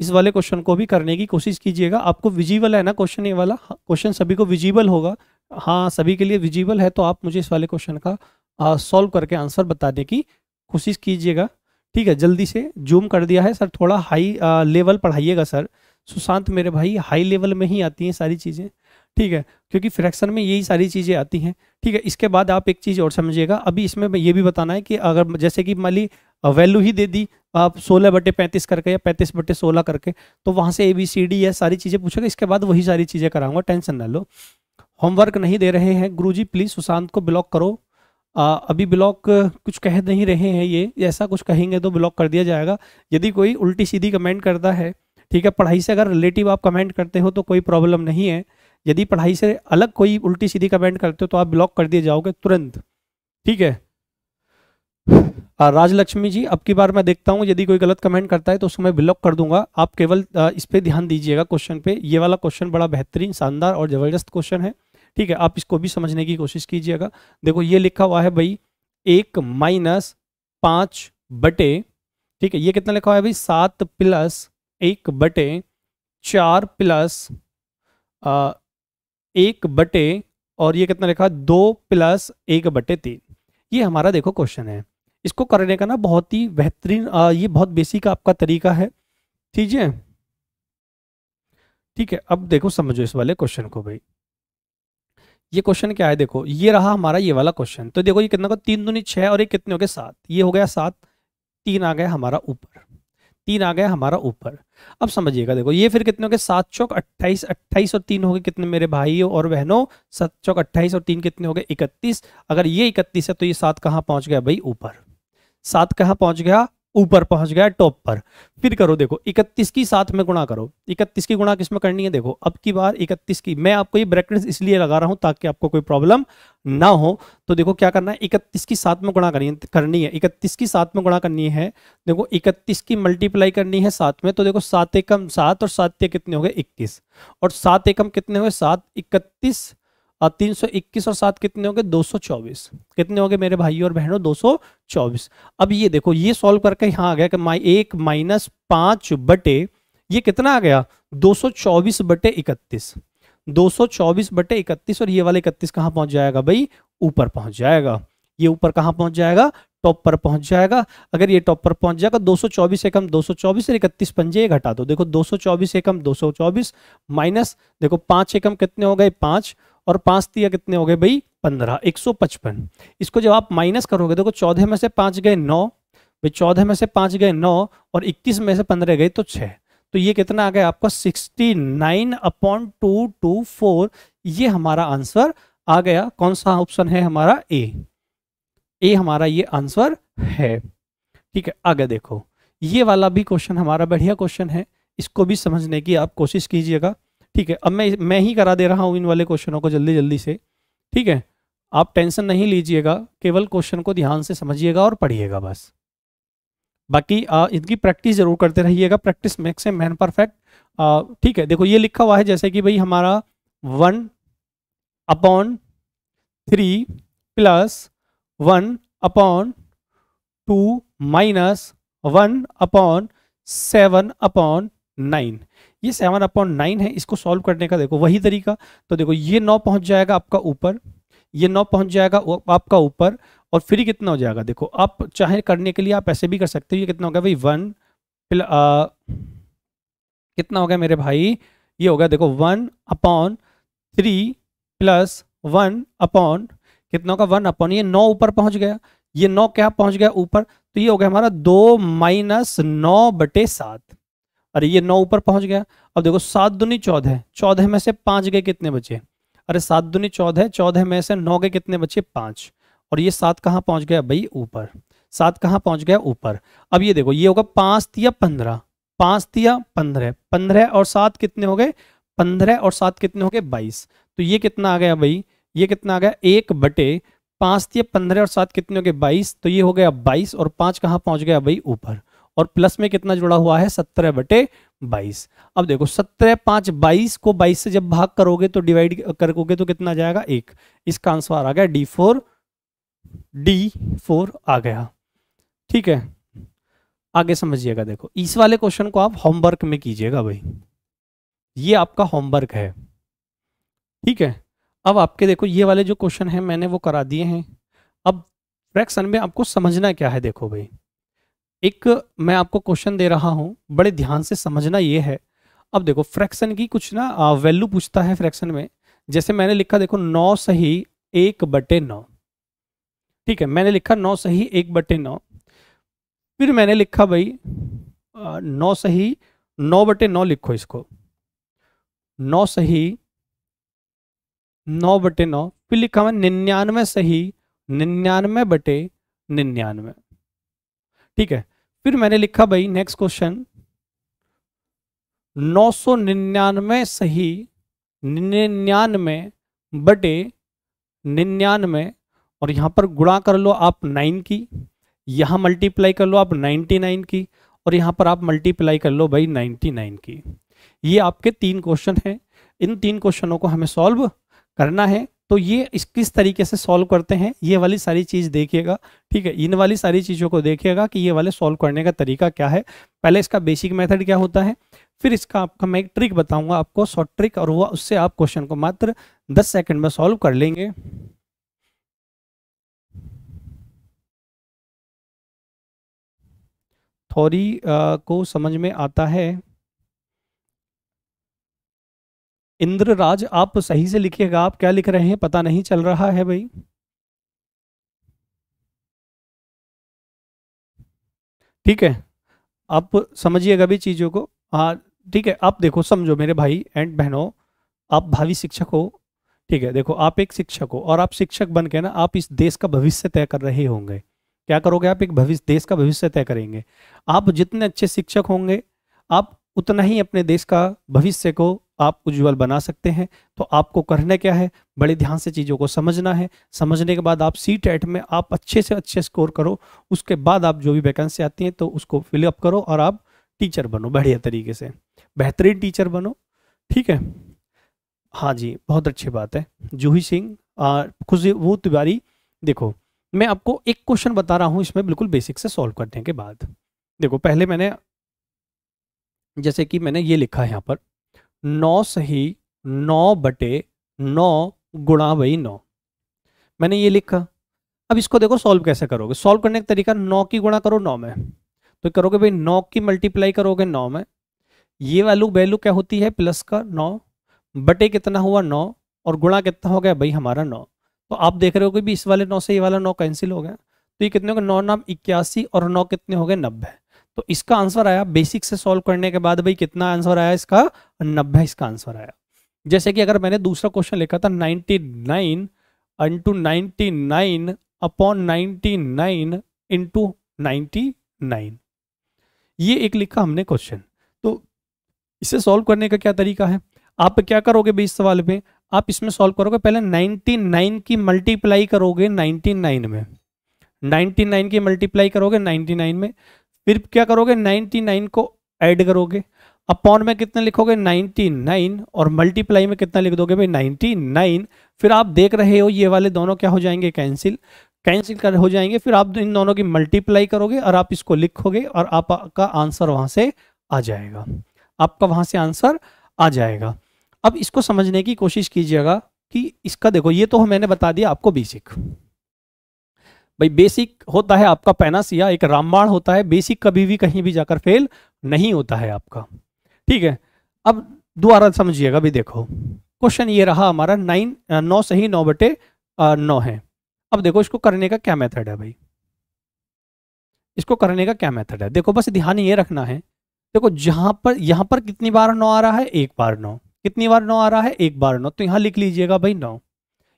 इस वाले क्वेश्चन को भी करने की कोशिश कीजिएगा। आपको विजिबल है ना क्वेश्चन ये वाला? क्वेश्चन सभी को विजिबल होगा। हाँ सभी के लिए विजिबल है तो आप मुझे इस वाले क्वेश्चन का सॉल्व करके आंसर बताने की कोशिश कीजिएगा। ठीक है जल्दी से जूम कर दिया है सर थोड़ा हाई आ, लेवल पढ़ाइएगा सर। सुशांत मेरे भाई हाई लेवल में ही आती हैं सारी चीज़ें ठीक है क्योंकि फ्रैक्शन में यही सारी चीज़ें आती हैं ठीक है। इसके बाद आप एक चीज़ और समझिएगा अभी इसमें ये भी बताना है कि अगर जैसे कि मान ली वैल्यू ही दे दी आप सोलह बटे पैंतीस करके या पैंतीस बटे सोलह करके तो वहाँ से ए बी सी डी या सारी चीज़ें पूछेगा इसके बाद वही सारी चीज़ें कराऊँगा टेंशन ना लो। होमवर्क नहीं दे रहे हैं गुरुजी प्लीज़ सुशांत को ब्लॉक करो। आ, अभी ब्लॉक कुछ कह नहीं रहे हैं ये ऐसा कुछ कहेंगे तो ब्लॉक कर दिया जाएगा। यदि कोई उल्टी सीधी कमेंट करता है ठीक है पढ़ाई से अगर रिलेटिव आप कमेंट करते हो तो कोई प्रॉब्लम नहीं है। यदि पढ़ाई से अलग कोई उल्टी सीधी कमेंट करते हो तो आप ब्लॉक कर दिए जाओगे तुरंत ठीक है? राजलक्ष्मी जी अब की बार मैं देखता हूँ यदि कोई गलत कमेंट करता है तो उसको मैं ब्लॉक कर दूँगा। आप केवल इस पर ध्यान दीजिएगा क्वेश्चन पे। ये वाला क्वेश्चन बड़ा बेहतरीन शानदार और ज़बरदस्त क्वेश्चन है। ठीक है आप इसको भी समझने की कोशिश कीजिएगा। देखो ये लिखा हुआ है भाई एक माइनस पाँच बटे ठीक है ये कितना लिखा हुआ है भाई? सात प्लस एक बटे चार प्लस आ, एक बटे और ये कितना लिखा दो प्लस एक बटे तीन। ये हमारा देखो क्वेश्चन है। इसको करने का ना बहुत ही बेहतरीन ये बहुत बेसिक आपका तरीका है। ठीक है? ठीक है अब देखो समझो इस वाले क्वेश्चन को भाई। ये क्वेश्चन क्या है? देखो, ये रहा हमारा ये वाला क्वेश्चन तो देखो ये कितना का, तीन दूनी छह और ये कितने हो गए? सात. ये हो गया सात. तीन आ गया हमारा ऊपर. तीन आ गया हमारा ऊपर. अब समझिएगा, देखो, ये फिर कितने हो गए? सात चौक अट्ठाईस अट्ठाईस और तीन हो गए कितने मेरे भाई और बहनों? सात चौक अट्ठाईस और तीन कितने हो गए? इकतीस. अगर ये इकतीस है तो ये सात कहाँ पहुँच गया भाई? ऊपर. सात कहाँ पहुँच गया? ऊपर पहुँच गया टॉप पर। फिर करो, देखो, इकतीस की साथ में गुणा करो। इकतीस की गुणा किसमें करनी है? देखो, अब की बार इकतीस की। मैं आपको ये ब्रैकेट इसलिए लगा रहा हूँ ताकि आपको कोई प्रॉब्लम ना हो। तो देखो, क्या करना है? इकतीस की साथ में गुणा करनी करनी है। इकतीस की साथ में गुणा करनी है, देखो, इकतीस की मल्टीप्लाई करनी है साथ में तो देखो, सात एकम सात और सात कितने हो गए? इक्कीस। और सात एकम कितने हुए सात, इकतीस सौ इक्कीस और सात कितने हो सौ चौबीस। कितने होंगे मेरे भाई और बहनों? दो सौ चौबीस। अब ये देखो, ये सॉल्व करके यहाँ आ गया कि माई एक माइनस पाँच बटे, ये कितना आ गया? दो सौ चौबीस बटे इकतीस। दो सौ चौबीस बटे इकतीस और ये वाले इकतीस कहाँ पहुँच जाएगा भाई? ऊपर पहुँच जाएगा। ये ऊपर कहाँ पहुँच जाएगा? टॉप पर पहुँच जाएगा। अगर ये टॉप पर पहुँच जाएगा 224 से कम 224 और इकतीस पंजे घटा दो। देखो 224 से कम 224 माइनस, देखो, पाँच एकम कितने हो गए? पाँच। और पाँच दिया कितने हो गए भाई? पंद्रह, एक सौ पचपन। इसको जब आप माइनस करोगे, देखो, चौदह में से पाँच गए नौ, भाई, चौदह में से पाँच गए नौ और इक्कीस में से पंद्रह गए तो छह। तो ये कितना आ गया आपका? Sixty nine upon two two four. ये हमारा आंसर आ गया। कौन सा ऑप्शन है हमारा? ए। ए हमारा ये आंसर है। ठीक है आगे देखो। ये वाला भी क्वेश्चन हमारा बढ़िया क्वेश्चन है। इसको भी समझने की आप कोशिश कीजिएगा। ठीक है अब मैं मैं ही करा दे रहा हूँ इन वाले क्वेश्चनों को जल्दी जल्दी से। ठीक है आप टेंशन नहीं लीजिएगा केवल क्वेश्चन को ध्यान से समझिएगा और पढ़िएगा बस। बाकी आ, इनकी प्रैक्टिस ज़रूर करते रहिएगा। Practice makes a man perfect ठीक है देखो ये लिखा हुआ है जैसे कि भाई हमारा one upon three plus one upon two minus one upon seven upon nine. ये सेवन अपॉन नाइन है, इसको सॉल्व करने का देखो वही तरीका। तो देखो, ये नौ पहुँच जाएगा आपका ऊपर, ये नौ पहुँच जाएगा आपका ऊपर, और फिर कितना हो जाएगा? देखो, आप चाहे करने के लिए आप ऐसे भी कर सकते हो, ये कितना हो गया भाई? वन कितना हो गया मेरे भाई? ये हो गया देखो, one upon three plus one upon कितना होगा वन अपॉन ये नौ ऊपर पहुँच गया। ये नौ क्या पहुँच गया ऊपर? तो ये हो गया हमारा दो माइनस नौ बटे सात। अरे ये नौ ऊपर पहुँच गया। अब देखो सात दुनी चौदह चौदह में से पाँच गए कितने बचे? अरे सात दुनी चौदह चौदह में से नौ गए कितने बचे? पाँच। और ये सात कहाँ पहुँच गया? भाई ऊपर। सात कहाँ पहुँच गया? ऊपर। अब ये देखो, ये होगा पाँच तिया पंद्रह। पाँच तिया पंद्रह पंद्रह और सात कितने हो गए? पंद्रह और सात कितने हो गए? बाईस। तो ये कितना आ गया भाई? ये कितना आ गया? एक बटे पाँच तिया पंद्रह और सात कितने हो गए? बाईस। तो ये हो गया बाईस और पाँच कहाँ पहुँच गया? भाई ऊपर। और प्लस में कितना जुड़ा हुआ है? सत्रह बटे बाईस। अब देखो, सत्रह पाँच बाईस को बाईस से जब भाग करोगे तो डिवाइड करोगे तो कितना जाएगा? एक। इसका आंसर आ गया डी फोर डी फोर आ गया। ठीक है? आगे समझिएगा देखो। इस वाले क्वेश्चन को आप होमवर्क में कीजिएगा भाई। ये आपका होमवर्क है। ठीक है? अब आपके देखो, ये वाले जो क्वेश्चन है, मैंने वो करा दिए हैं। अब फ्रैक्शन में आपको समझना क्या है, देखो भाई। एक, मैं आपको क्वेश्चन दे रहा हूँ, बड़े ध्यान से समझना ये है। अब देखो फ्रैक्शन की कुछ ना वैल्यू पूछता है फ्रैक्शन में। जैसे मैंने लिखा, देखो, नौ सही एक बटे नौ। ठीक है, मैंने लिखा नौ सही एक बटे नौ। फिर मैंने लिखा भाई नौ सही नौ बटे नौ लिखो इसको। नौ सही नौ बटे नौ फिर लिखा हुआ निन्यानवे सही, निन्यानवे बटे निन्यानवे। ठीक है, फिर मैंने लिखा भाई नेक्स्ट क्वेश्चन नौ सौ निन्यानवे सही, निन्यानवे बटे निन्यानवे, और यहाँ पर गुणा कर लो आप नाइन की, यहाँ मल्टीप्लाई कर लो आप नाइन्टी नाइन की, और यहाँ पर आप मल्टीप्लाई कर लो भाई नाइन्टी नाइन की। ये आपके तीन क्वेश्चन हैं। इन तीन क्वेश्चनों को हमें सॉल्व करना है तो ये इस किस तरीके से सॉल्व करते हैं, ये वाली सारी चीज़ देखिएगा, ठीक है? इन वाली सारी चीज़ों को देखिएगा कि ये वाले सॉल्व करने का तरीका क्या है। पहले इसका बेसिक मेथड क्या होता है, फिर इसका आपका मैं एक ट्रिक बताऊँगा आपको शॉर्ट ट्रिक और वो उससे आप क्वेश्चन को मात्र 10 सेकंड में सॉल्व कर लेंगे। थोड़ी को समझ में आता है इंद्रराज, आप सही से लिखिएगा, आप क्या लिख रहे हैं? पता नहीं चल रहा है भाई। ठीक है, आप समझिएगा भी चीज़ों को। हाँ ठीक है, आप देखो, समझो मेरे भाई एंड बहनों, आप भावी शिक्षक हो। ठीक है, देखो, आप एक शिक्षक हो और आप शिक्षक बन के ना, आप इस देश का भविष्य तय कर रहे होंगे। क्या करोगे आप? एक भविष्य, देश का भविष्य तय करेंगे। आप जितने अच्छे शिक्षक होंगे, आप उतना ही अपने देश का भविष्य को आप उज्जवल बना सकते हैं। तो आपको करना क्या है? बड़े ध्यान से चीज़ों को समझना है। समझने के बाद आप सी टेट में आप अच्छे से अच्छे स्कोर करो। उसके बाद आप जो भी वैकेंसी आती है तो उसको फिलअप करो और आप टीचर बनो बढ़िया तरीके से। बेहतरीन टीचर बनो। ठीक है? हाँ जी, बहुत अच्छी बात है। जूही सिंह खुशबू तिवारी, देखो, मैं आपको एक क्वेश्चन बता रहा हूँ, इसमें बिल्कुल बेसिक से सॉल्व करने के बाद। देखो, पहले मैंने, जैसे कि मैंने ये लिखा है यहाँ पर। नौ सही, नौ बटे, नौ गुणा वही नौ। मैंने ये लिखा। अब इसको देखो सॉल्व कैसे करोगे? सॉल्व करने का तरीका नौ की गुणा करो नौ में। तो करोगे भाई नौ की मल्टीप्लाई करोगे नौ में। ये वैल्यू वैल्यू क्या होती है? प्लस का नौ। बटे कितना हुआ नौ? और गुणा कितना हो गया भाई हमारा नौ। तो आप देख रहे हो कि भी इस वाले नौ से ये वाला नौ कैंसिल हो गया। तो ये कितने हो गए? नौ नाम इक्यासी और नौ कितने हो गए? नब्बे। तो इसका आंसर आया बेसिक से सॉल्व करने के बाद भाई कितना आंसर आया इसका? नब्बे इसका आंसर आया। जैसे कि अगर मैंने दूसरा क्वेश्चन लिखा था ninety nine into ninety nine upon ninety nine into ninety nine ये एक लिखा हमने क्वेश्चन तो इसे सॉल्व करने का क्या तरीका है? आप क्या करोगे इस सवाल में आप इसमें सॉल्व करोगे, पहले 99 की मल्टीप्लाई करोगे 99 में। 99 की मल्टीप्लाई करोगे 99 में। फिर क्या करोगे? 99 को ऐड करोगे। अपॉन में कितना लिखोगे? 99 और मल्टीप्लाई में कितना लिख दोगे भाई? 99 फिर आप देख रहे हो ये वाले दोनों क्या हो जाएँगे? कैंसिल। कैंसिल कर हो जाएँगे। फिर आप इन दोनों की मल्टीप्लाई करोगे और आप इसको लिखोगे और आपका आंसर वहाँ से आ जाएगा। आपका वहाँ से आंसर आ जाएगा। अब इसको समझने की कोशिश कीजिएगा कि इसका देखो, ये तो मैंने बता दिया आपको बेसिक भाई बेसिक होता है आपका पैनासिया एक रामबाण होता है बेसिक कभी भी कहीं भी जाकर फेल नहीं होता है आपका। ठीक है? अब दोबारा समझिएगा भी देखो। क्वेश्चन ये रहा हमारा नाइन नौ सही, नौ बटे नौ है। अब देखो, इसको करने का क्या मेथड है भाई? इसको करने का क्या मेथड है? देखो, बस ध्यान ये रखना है। देखो, जहाँ पर, यहाँ पर कितनी बार नौ आ रहा है? एक बार नौ। कितनी बार नौ आ रहा है? एक बार नौ। तो यहाँ लिख लीजिएगा भाई नौ।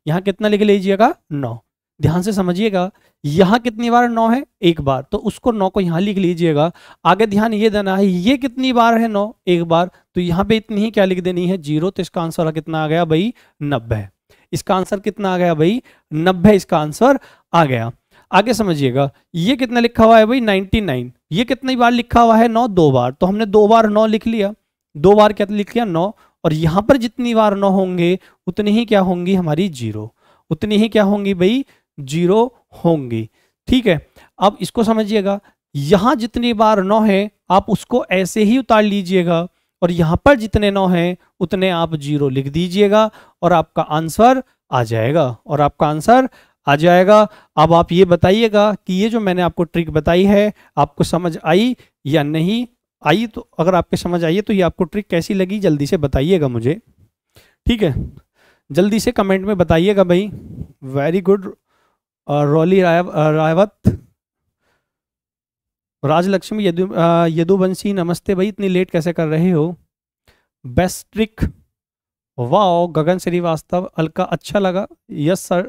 यहाँ कितना लिख लीजिएगा? नौ। ध्यान से समझिएगा। यहाँ कितनी बार नौ है? एक बार। तो उसको नौ को यहाँ लिख लीजिएगा। आगे ध्यान ये देना है, ये कितनी बार है नौ? एक बार। तो यहाँ पे इतनी ही क्या लिख देनी है? ज़ीरो। तो इसका आंसर कितना आ गया भाई? नब्बे। इसका आंसर कितना आ गया भाई? नब्बे। इसका आंसर आ गया। आगे समझिएगा। ये कितना लिखा हुआ है भाई? Ninety nine. ये कितनी बार लिखा हुआ है नौ? दो बार। तो हमने दो बार नौ लिख लिया। दो बार क्या लिख लिया? नौ। और यहाँ पर जितनी बार नौ होंगे, उतनी ही क्या होंगी? हमारी ज़ीरो। उतनी ही क्या होंगी भाई? ज़ीरो। होंगी। ठीक है? अब इसको समझिएगा, यहाँ जितनी बार नौ है, आप उसको ऐसे ही उतार लीजिएगा, और यहाँ पर जितने नौ हैं, उतने आप ज़ीरो लिख दीजिएगा, और आपका आंसर आ जाएगा। और आपका आंसर आ जाएगा। अब आप ये बताइएगा कि ये जो मैंने आपको ट्रिक बताई है, आपको समझ आई या नहीं आई? तो अगर आपके समझ आई है तो ये आपको ट्रिक कैसी लगी, जल्दी से बताइएगा मुझे। ठीक है? जल्दी से कमेंट में बताइएगा भाई। Very good. Really Rawat Rajlakshmi Yadu Yaduvanshi, नमस्ते भाई, इतनी लेट कैसे कर रहे हो? Best trick wow, Gagan Shrivastava, Alka अच्छा लगा। यस सर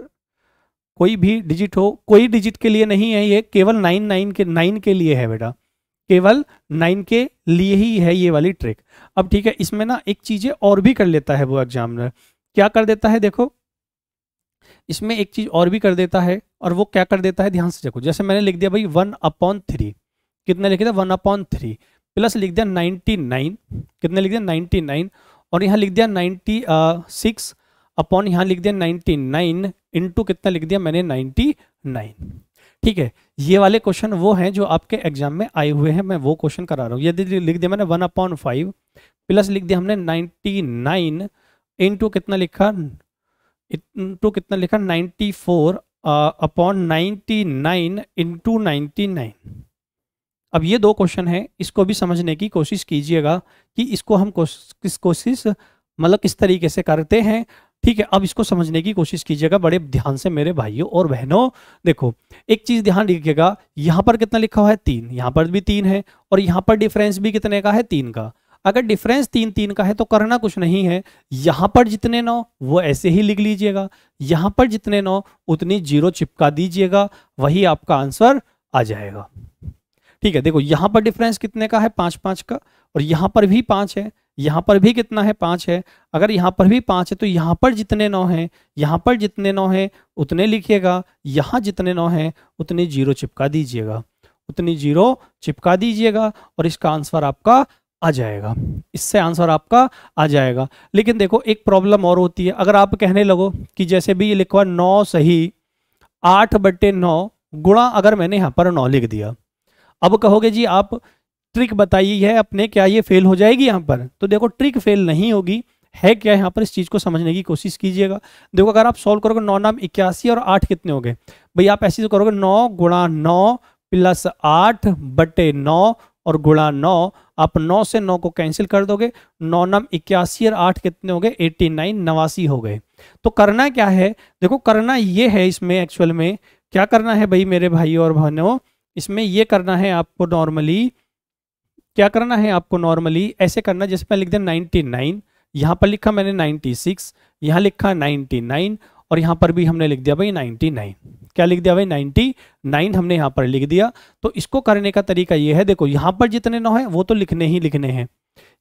कोई भी डिजिट हो, कोई डिजिट के लिए नहीं है ये, केवल नाइन नाइन के नाइन के लिए है बेटा। केवल नाइन के लिए ही है ये वाली ट्रिक अब ठीक है, इसमें ना एक चीज़ें और भी कर लेता है वो एग्जामिनर क्या कर देता है, देखो। इसमें एक चीज़ और भी कर देता है और वो क्या कर देता है? ध्यान से देखो, जैसे मैंने लिख दिया भाई वन अपॉन थ्री। कितने लिख दिया वन अपॉन थ्री। प्लस लिख दिया नाइनटी नाइन। कितने लिख दिया? Ninety nine. और यहाँ लिख दिया नाइन्टी सिक्स अपॉन यहाँ लिख दिया नाइन्टी नाइन इंटू कितना लिख दिया मैंने? Ninety nine. ठीक है, ये वाले क्वेश्चन वो हैं जो आपके एग्ज़ाम में आए हुए हैं, मैं वो क्वेश्चन करा रहा हूँ। यदि लिख दिया मैंने वन अपॉन फाइव। प्लस लिख दिया हमने नाइन्टी नाइन इंटू कितना लिखा? इंटू कितना लिखा? Ninety four upon ninety nine into nine अब ये दो क्वेश्चन है, इसको भी समझने की कोशिश कीजिएगा कि इसको हम किस कोशिश मतलब किस तरीके से करते हैं। ठीक है, अब इसको समझने की कोशिश कीजिएगा बड़े ध्यान से मेरे भाइयों और बहनों। देखो, एक चीज़ ध्यान रखिएगा, यहाँ पर कितना लिखा हुआ है? तीन। यहाँ पर भी तीन है और यहाँ पर डिफरेंस भी कितने का है? तीन का। अगर डिफरेंस तीन तीन का है तो करना कुछ नहीं है। यहाँ पर जितने नौ, वो ऐसे ही लिख लीजिएगा। यहाँ पर जितने नौ, उतनी ज़ीरो चिपका दीजिएगा। वही आपका आंसर आ जाएगा। ठीक है, देखो, यहाँ पर डिफरेंस कितने का है? पाँच पाँच का। और यहाँ पर भी पाँच है। यहाँ पर भी कितना है? पाँच है। अगर यहाँ पर भी पाँच है तो यहाँ पर जितने नौ हैं, यहाँ पर जितने नौ हैं, उतने लिखिएगा। यहाँ जितने नौ हैं, उतनी ज़ीरो चिपका दीजिएगा। उतनी ज़ीरो चिपका दीजिएगा। और इसका आंसर आपका आ जाएगा। इससे आंसर आपका आ जाएगा। लेकिन देखो, एक प्रॉब्लम और होती है। अगर आप कहने लगो कि जैसे भी ये लिखवा, नौ सही, आठ बट्टे नौ गुणा अगर मैंने यहाँ पर नौ लिख दिया, अब कहोगे जी, आप ट्रिक बताइए है अपने, क्या ये फेल हो जाएगी यहाँ पर? तो देखो, ट्रिक फेल नहीं होगी। है क्या यहाँ पर इस चीज़ को समझने की कोशिश कीजिएगा। देखो, अगर आप सॉल्व करोगे नौ नाम इक्यासी और आठ कितने हो गए? भाई आप ऐसे करोगे, नौ गुणा नौ प्लस आठ बटे नौ और गुणा नौ आप नौ से नौ को कैंसिल कर दोगे नौ नम इक्यासी और आठ कितने हो गए? एट्टी नाइन, नवासी हो गए। तो करना क्या है? देखो, करना ये है इसमें एक्चुअल में, क्या करना है भाई मेरे भाई और बहनों? इसमें ये करना है आपको नॉर्मली क्या करना है आपको नॉर्मली ऐसे करना, जैसे मैं लिख दिया नाइनटी नाइन, यहाँ पर लिखा मैंने नाइन्टी सिक्स, यहाँ लिखा नाइन्टी नाइन और यहाँ पर भी हमने लिख दिया भाई नाइन्टी नाइन। क्या लिख दिया भाई? नाइन्टी नाइन हमने यहाँ पर लिख दिया। तो इसको करने का तरीका ये है, देखो यहाँ पर जितने नौ है, वो तो लिखने ही लिखने हैं।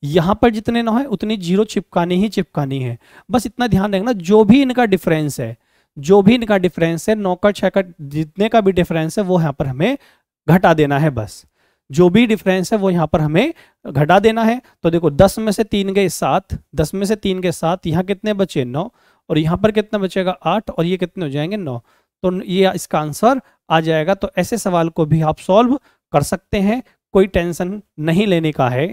यहाँ पर जितने नौ है, उतनी ज़ीरो चिपकानी ही चिपकानी है। बस इतना ध्यान रखना, जो भी इनका डिफरेंस है, जो भी इनका डिफरेंस है, नौ का छः का, जितने का भी डिफरेंस है, वो यहाँ पर हमें घटा देना है बस। जो भी डिफरेंस है, वो यहाँ पर हमें घटा देना है। तो देखो, दस में से तीन गए सात, दस में से तीन के सात, यहाँ कितने बचे? नौ। और यहाँ पर कितना बचेगा? आठ और ये कितने हो जाएँगे? नौ। तो ये इसका आंसर आ जाएगा। तो ऐसे सवाल को भी आप सॉल्व कर सकते हैं। कोई टेंशन नहीं लेने का है।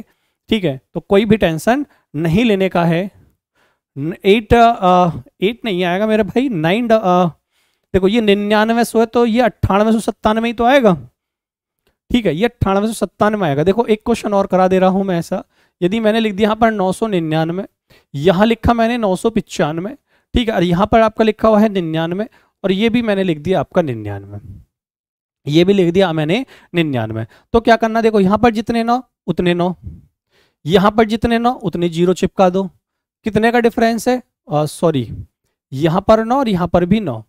ठीक है? तो कोई भी टेंशन नहीं लेने का है। एट एट नहीं आएगा मेरे भाई। नाइन देखो ये निन्यानवे सौ है तो ये अट्ठानवे सौ सत्तानवे ही तो आएगा। ठीक है? ये अट्ठानवे सौ सत्तानवे आएगा। देखो एक क्वेश्चन और करा दे रहा हूँ मैं ऐसा। यदि मैंने लिख दिया यहाँ पर नौ सौ निन्यानवे, यहाँ लिखा मैंने नौ सौ पिचानवे ठीक है, और यहाँ पर आपका लिखा हुआ है निन्यानवे, और ये भी मैंने लिख दिया आपका निन्यानवे। ये भी लिख दिया मैंने निन्यानवे। तो क्या करना, देखो यहाँ पर जितने नौ, उतने नौ। यहाँ पर जितने नौ, उतने ज़ीरो चिपका दो। कितने का डिफरेंस है? सॉरी यहाँ पर नौ और यहाँ पर भी नौ।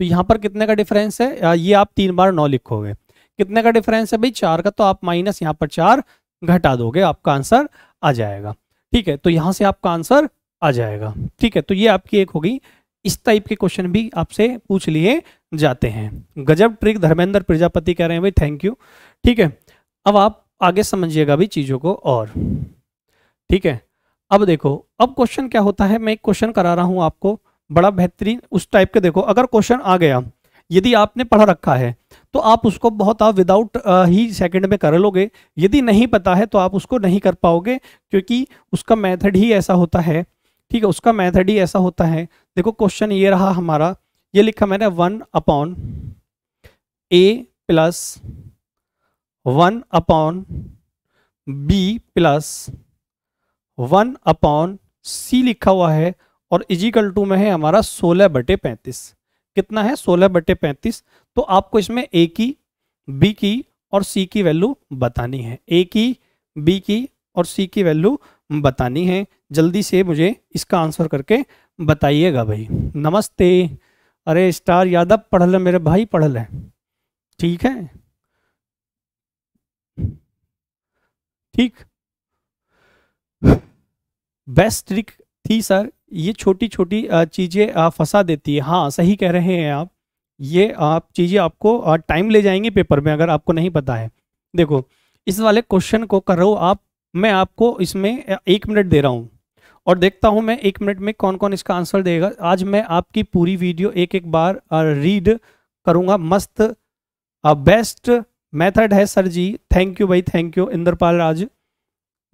तो यहाँ पर कितने का डिफरेंस है? ये आप तीन बार नौ लिखोगे। कितने का डिफरेंस है भाई? चार का तो आप माइनस यहाँ पर चार घटा दोगे, आपका आंसर आ जाएगा। ठीक है तो यहाँ से आपका आंसर आ जाएगा। ठीक है तो ये आपकी एक होगी इस टाइप के क्वेश्चन भी आपसे पूछ लिए जाते हैं। गजब ट्रिक, धर्मेंद्र प्रजापति कह रहे हैं, भाई थैंक यू ठीक है, अब आप आगे समझिएगा भी चीज़ों को और। ठीक है, अब देखो, अब क्वेश्चन क्या होता है? मैं एक क्वेश्चन करा रहा हूँ आपको, बड़ा बेहतरीन, उस टाइप के देखो। अगर क्वेश्चन आ गया, यदि आपने पढ़ रखा है तो आप उसको बहुत, आप विदाउट ही सेकंड में कर लोगे। यदि नहीं पता है तो आप उसको नहीं कर पाओगे, क्योंकि उसका मेथड ही ऐसा होता है ठीक है, उसका मेथड ही ऐसा होता है। देखो क्वेश्चन ये रहा हमारा, ये लिखा मैंने one upon A plus one upon B plus one upon C लिखा हुआ है और इजिकल टू में है हमारा सोलह बटे पैंतीस। कितना है? सोलह बटे पैंतीस। तो आपको इसमें ए की बी की और सी की वैल्यू बतानी है। ए की बी की और सी की वैल्यू बतानी है। जल्दी से मुझे इसका आंसर करके बताइएगा भाई। नमस्ते। अरे स्टार यादव, पढ़ ले, मेरे भाई पढ़ ले। ठीक है? ठीक। बेस्ट ट्रिक थी सर ये छोटी छोटी चीज़ें फंसा देती है। हाँ सही कह रहे हैं आप। ये आप चीज़ें आपको टाइम ले जाएँगे पेपर में, अगर आपको नहीं पता है। देखो, इस वाले क्वेश्चन को करो आप। मैं आपको इसमें एक मिनट दे रहा हूँ। और देखता हूँ मैं एक मिनट में कौन कौन इसका आंसर देगा। आज मैं आपकी पूरी वीडियो एक एक बार रीड करूँगा। मस्त बेस्ट मेथड है सर जी। थैंक यू भाई थैंक यू इंद्रपाल राज।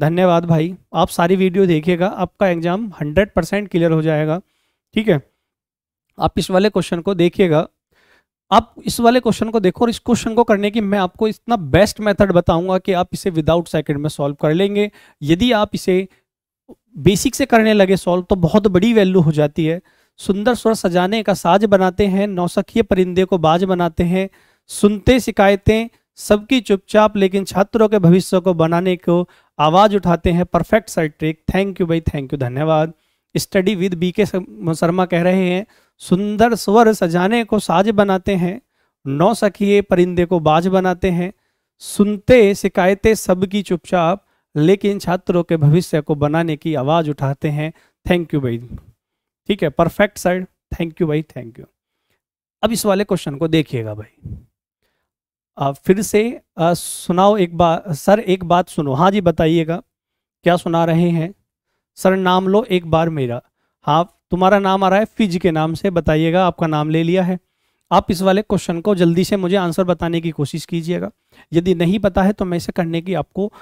धन्यवाद भाई। आप सारी वीडियो देखिएगा, आपका एग्ज़ाम हंड्रेड परसेंट क्लियर हो जाएगा। ठीक है? आप इस वाले क्वेश्चन को देखिएगा। आप इस वाले क्वेश्चन को देखो और इस क्वेश्चन को करने की मैं आपको इतना बेस्ट मेथड बताऊँगा कि आप इसे विदाउट सेकंड में सॉल्व कर लेंगे। यदि आप इसे बेसिक से करने लगे, सॉल्व तो बहुत बड़ी वैल्यू हो जाती है। सुंदर स्वर सजाने का साज बनाते हैं, नौसखिए परिंदे को बाज बनाते हैं, सुनते शिकायतें, सबकी चुपचाप लेकिन छात्रों के भविष्य को बनाने को आवाज़ उठाते हैं। Perfect sir trick, thank you भाई, थैंक यू, धन्यवाद। Study with B K Sharma कह रहे हैं, सुंदर स्वर सजाने को साज बनाते हैं नौ सखिए परिंदे को बाज बनाते हैं, सुनते शिकायतें, सबकी चुपचाप लेकिन छात्रों के भविष्य को बनाने की आवाज़ उठाते हैं थैंक यू भाई। ठीक है परफेक्ट सर थैंक यू भाई थैंक यू अब इस वाले क्वेश्चन को देखिएगा भाई। आ, फिर से आ, सुनाओ एक बार सर एक बात सुनो। हाँ जी बताइएगा। क्या सुना रहे हैं? सर नाम लो एक बार मेरा। हाँ तुम्हारा नाम आ रहा है फिज के नाम से बताइएगा आपका नाम ले लिया है। आप इस वाले क्वेश्चन को जल्दी से मुझे आंसर बताने की कोशिश कीजिएगा। यदि नहीं पता है तो मैं इसे करने की आपको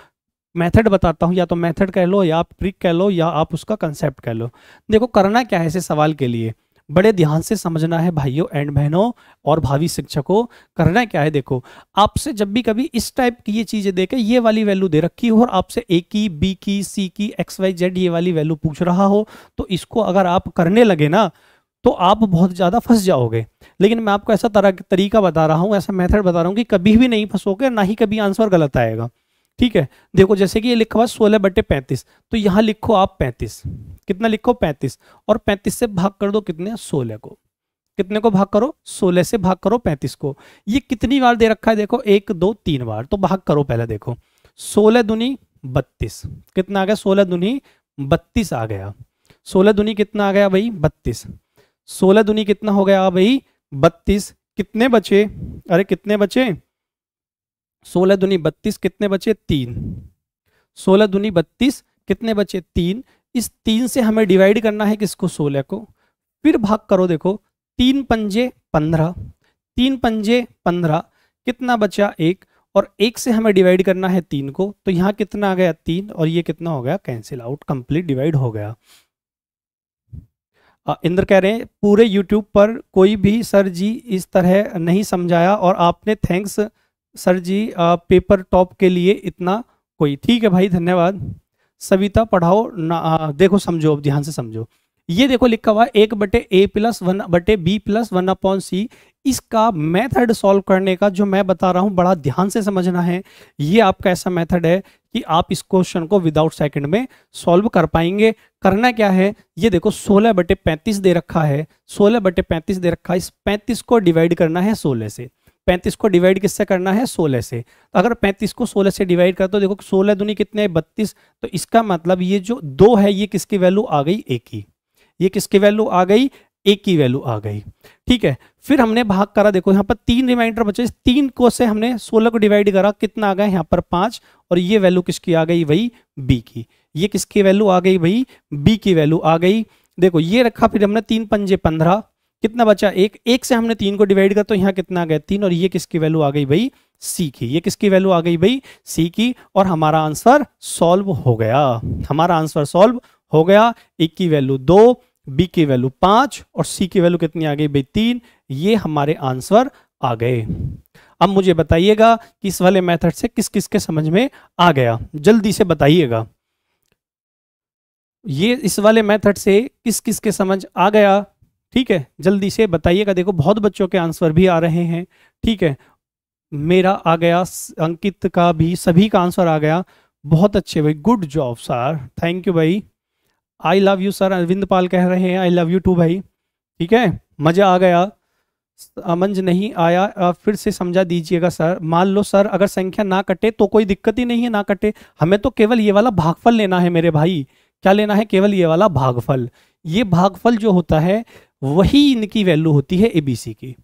मेथड बताता हूँ, या तो मेथड कह लो, या आप ट्रिक कह लो, या आप उसका कंसेप्ट कह लो। देखो, करना क्या है ऐसे सवाल के लिए? बड़े ध्यान से समझना है भाइयों एंड बहनों और भावी शिक्षकों, करना क्या है देखो, आपसे जब भी कभी इस टाइप की ये चीज़ें देखे, ये वाली वैल्यू दे रखी हो और आपसे ए की बी की सी की एक्स वाई जेड ये वाली वैल्यू पूछ रहा हो तो इसको अगर आप करने लगे ना तो आप बहुत ज़्यादा फंस जाओगे। लेकिन मैं आपको ऐसा तरह, तरीका बता रहा हूँ, ऐसा मेथड बता रहा हूँ कि कभी भी नहीं फंसोगे, ना ही कभी आंसर गलत आएगा। ठीक है? देखो, जैसे कि ये लिखा हुआ सोलह बटे पैंतीस तो यहाँ लिखो आप पैंतीस। कितना लिखो? पैंतीस। और पैंतीस से भाग कर दो कितने? सोलह को। कितने को भाग करो? सोलह से भाग करो पैंतीस को। ये कितनी बार दे रखा है देखो? एक, दो, तीन बार। तो भाग करो पहले देखो। सोलह दुनी बत्तीस। कितना आ गया? सोलह दुनी बत्तीस आ गया। सोलह दुनी कितना आ गया भाई? बत्तीस। सोलह दुनी कितना हो गया भाई? बत्तीस। कितने बचे? अरे कितने बचे? सोलह दुनी बत्तीस कितने बचे? तीन। सोलह दुनी बत्तीस कितने बचे? तीन। इस तीन से हमें डिवाइड करना है किसको? सोलह को। फिर भाग करो देखो। तीन पंजे पंद्रह। तीन पंजे पंद्रह। कितना बचा? एक। और एक से हमें डिवाइड करना है तीन को। तो यहाँ कितना आ गया? तीन। और ये कितना हो गया? कैंसिल आउट कंप्लीट डिवाइड हो गया। इंद्र कह रहे हैं, पूरे यूट्यूब पर कोई भी सर जी इस तरह नहीं समझाया और आपने thanks sir ji paper top के लिए इतना कोई। ठीक है भाई धन्यवाद। सविता पढ़ाओ ना आ, देखो समझो अब ध्यान से समझो। ये देखो लिखा हुआ एक बटे ए प्लस वन बटे B plus one upon C. इसका मेथड सॉल्व करने का जो मैं बता रहा हूँ बड़ा ध्यान से समझना है। ये आपका ऐसा मेथड है कि आप इस क्वेश्चन को विदाउट सेकंड में सॉल्व कर पाएँगे। करना क्या है? ये देखो 16 बटे पैंतीस दे रखा है। 16 बटे पैंतीस दे रखा है। इस 35 को डिवाइड करना है 16 से। पैंतीस को डिवाइड किससे करना है? सोलह से। तो अगर पैंतीस को सोलह से डिवाइड कर तो देखो सोलह दुनी कितने है? बत्तीस। तो इसका मतलब ये जो दो है, ये किसकी वैल्यू आ गई? एक की। ये किसकी वैल्यू आ गई? एक की वैल्यू आ गई। ठीक है? फिर हमने भाग करा, देखो यहाँ पर तीन रिमाइंडर बचे। तीन को से हमने सोलह को डिवाइड करा, कितना आ गया? यहाँ पर पाँच। और ये वैल्यू किसकी आ गई? वही बी की। ये किसकी वैल्यू आ गई? वही बी की वैल्यू आ गई। देखो, ये रखा, फिर हमने तीन पंजे पंद्रह। कितना बचा? एक एक से हमने तीन को डिवाइड कर तो यहाँ कितना आ गया? तीन, और ये किसकी वैल्यू आ गई भाई? सी की। ये किसकी वैल्यू आ गई भाई? सी की। और हमारा आंसर सॉल्व हो गया। हमारा आंसर सॉल्व हो गया। एक की वैल्यू दो बी की वैल्यू पाँच, और सी की वैल्यू कितनी आ गई भाई? तीन। ये हमारे आंसर आ गए। अब मुझे बताइएगा कि इस वाले मेथड से किस किस के समझ में आ गया। जल्दी से बताइएगा। ये इस वाले मेथड से किस किस के समझ आ गया? ठीक है, जल्दी से बताइएगा। देखो, बहुत बच्चों के आंसर भी आ रहे हैं, ठीक है। मेरा आ गया अंकित का भी, सभी का आंसर आ गया। बहुत अच्छे भाई, good job sir, thank you भाई। I love you sir, Arvind Pal कह रहे हैं, आई लव यू टू भाई। ठीक है, मज़ा आ गया। अमंज नहीं आया फिर से समझा दीजिएगा सर। मान लो सर, अगर संख्या ना कटे तो कोई दिक्कत ही नहीं है ना कटे। हमें तो केवल ये वाला भागफल लेना है मेरे भाई। क्या लेना है? केवल ये वाला भागफल। ये भागफल जो होता है वही इनकी वैल्यू होती है एबीसी की।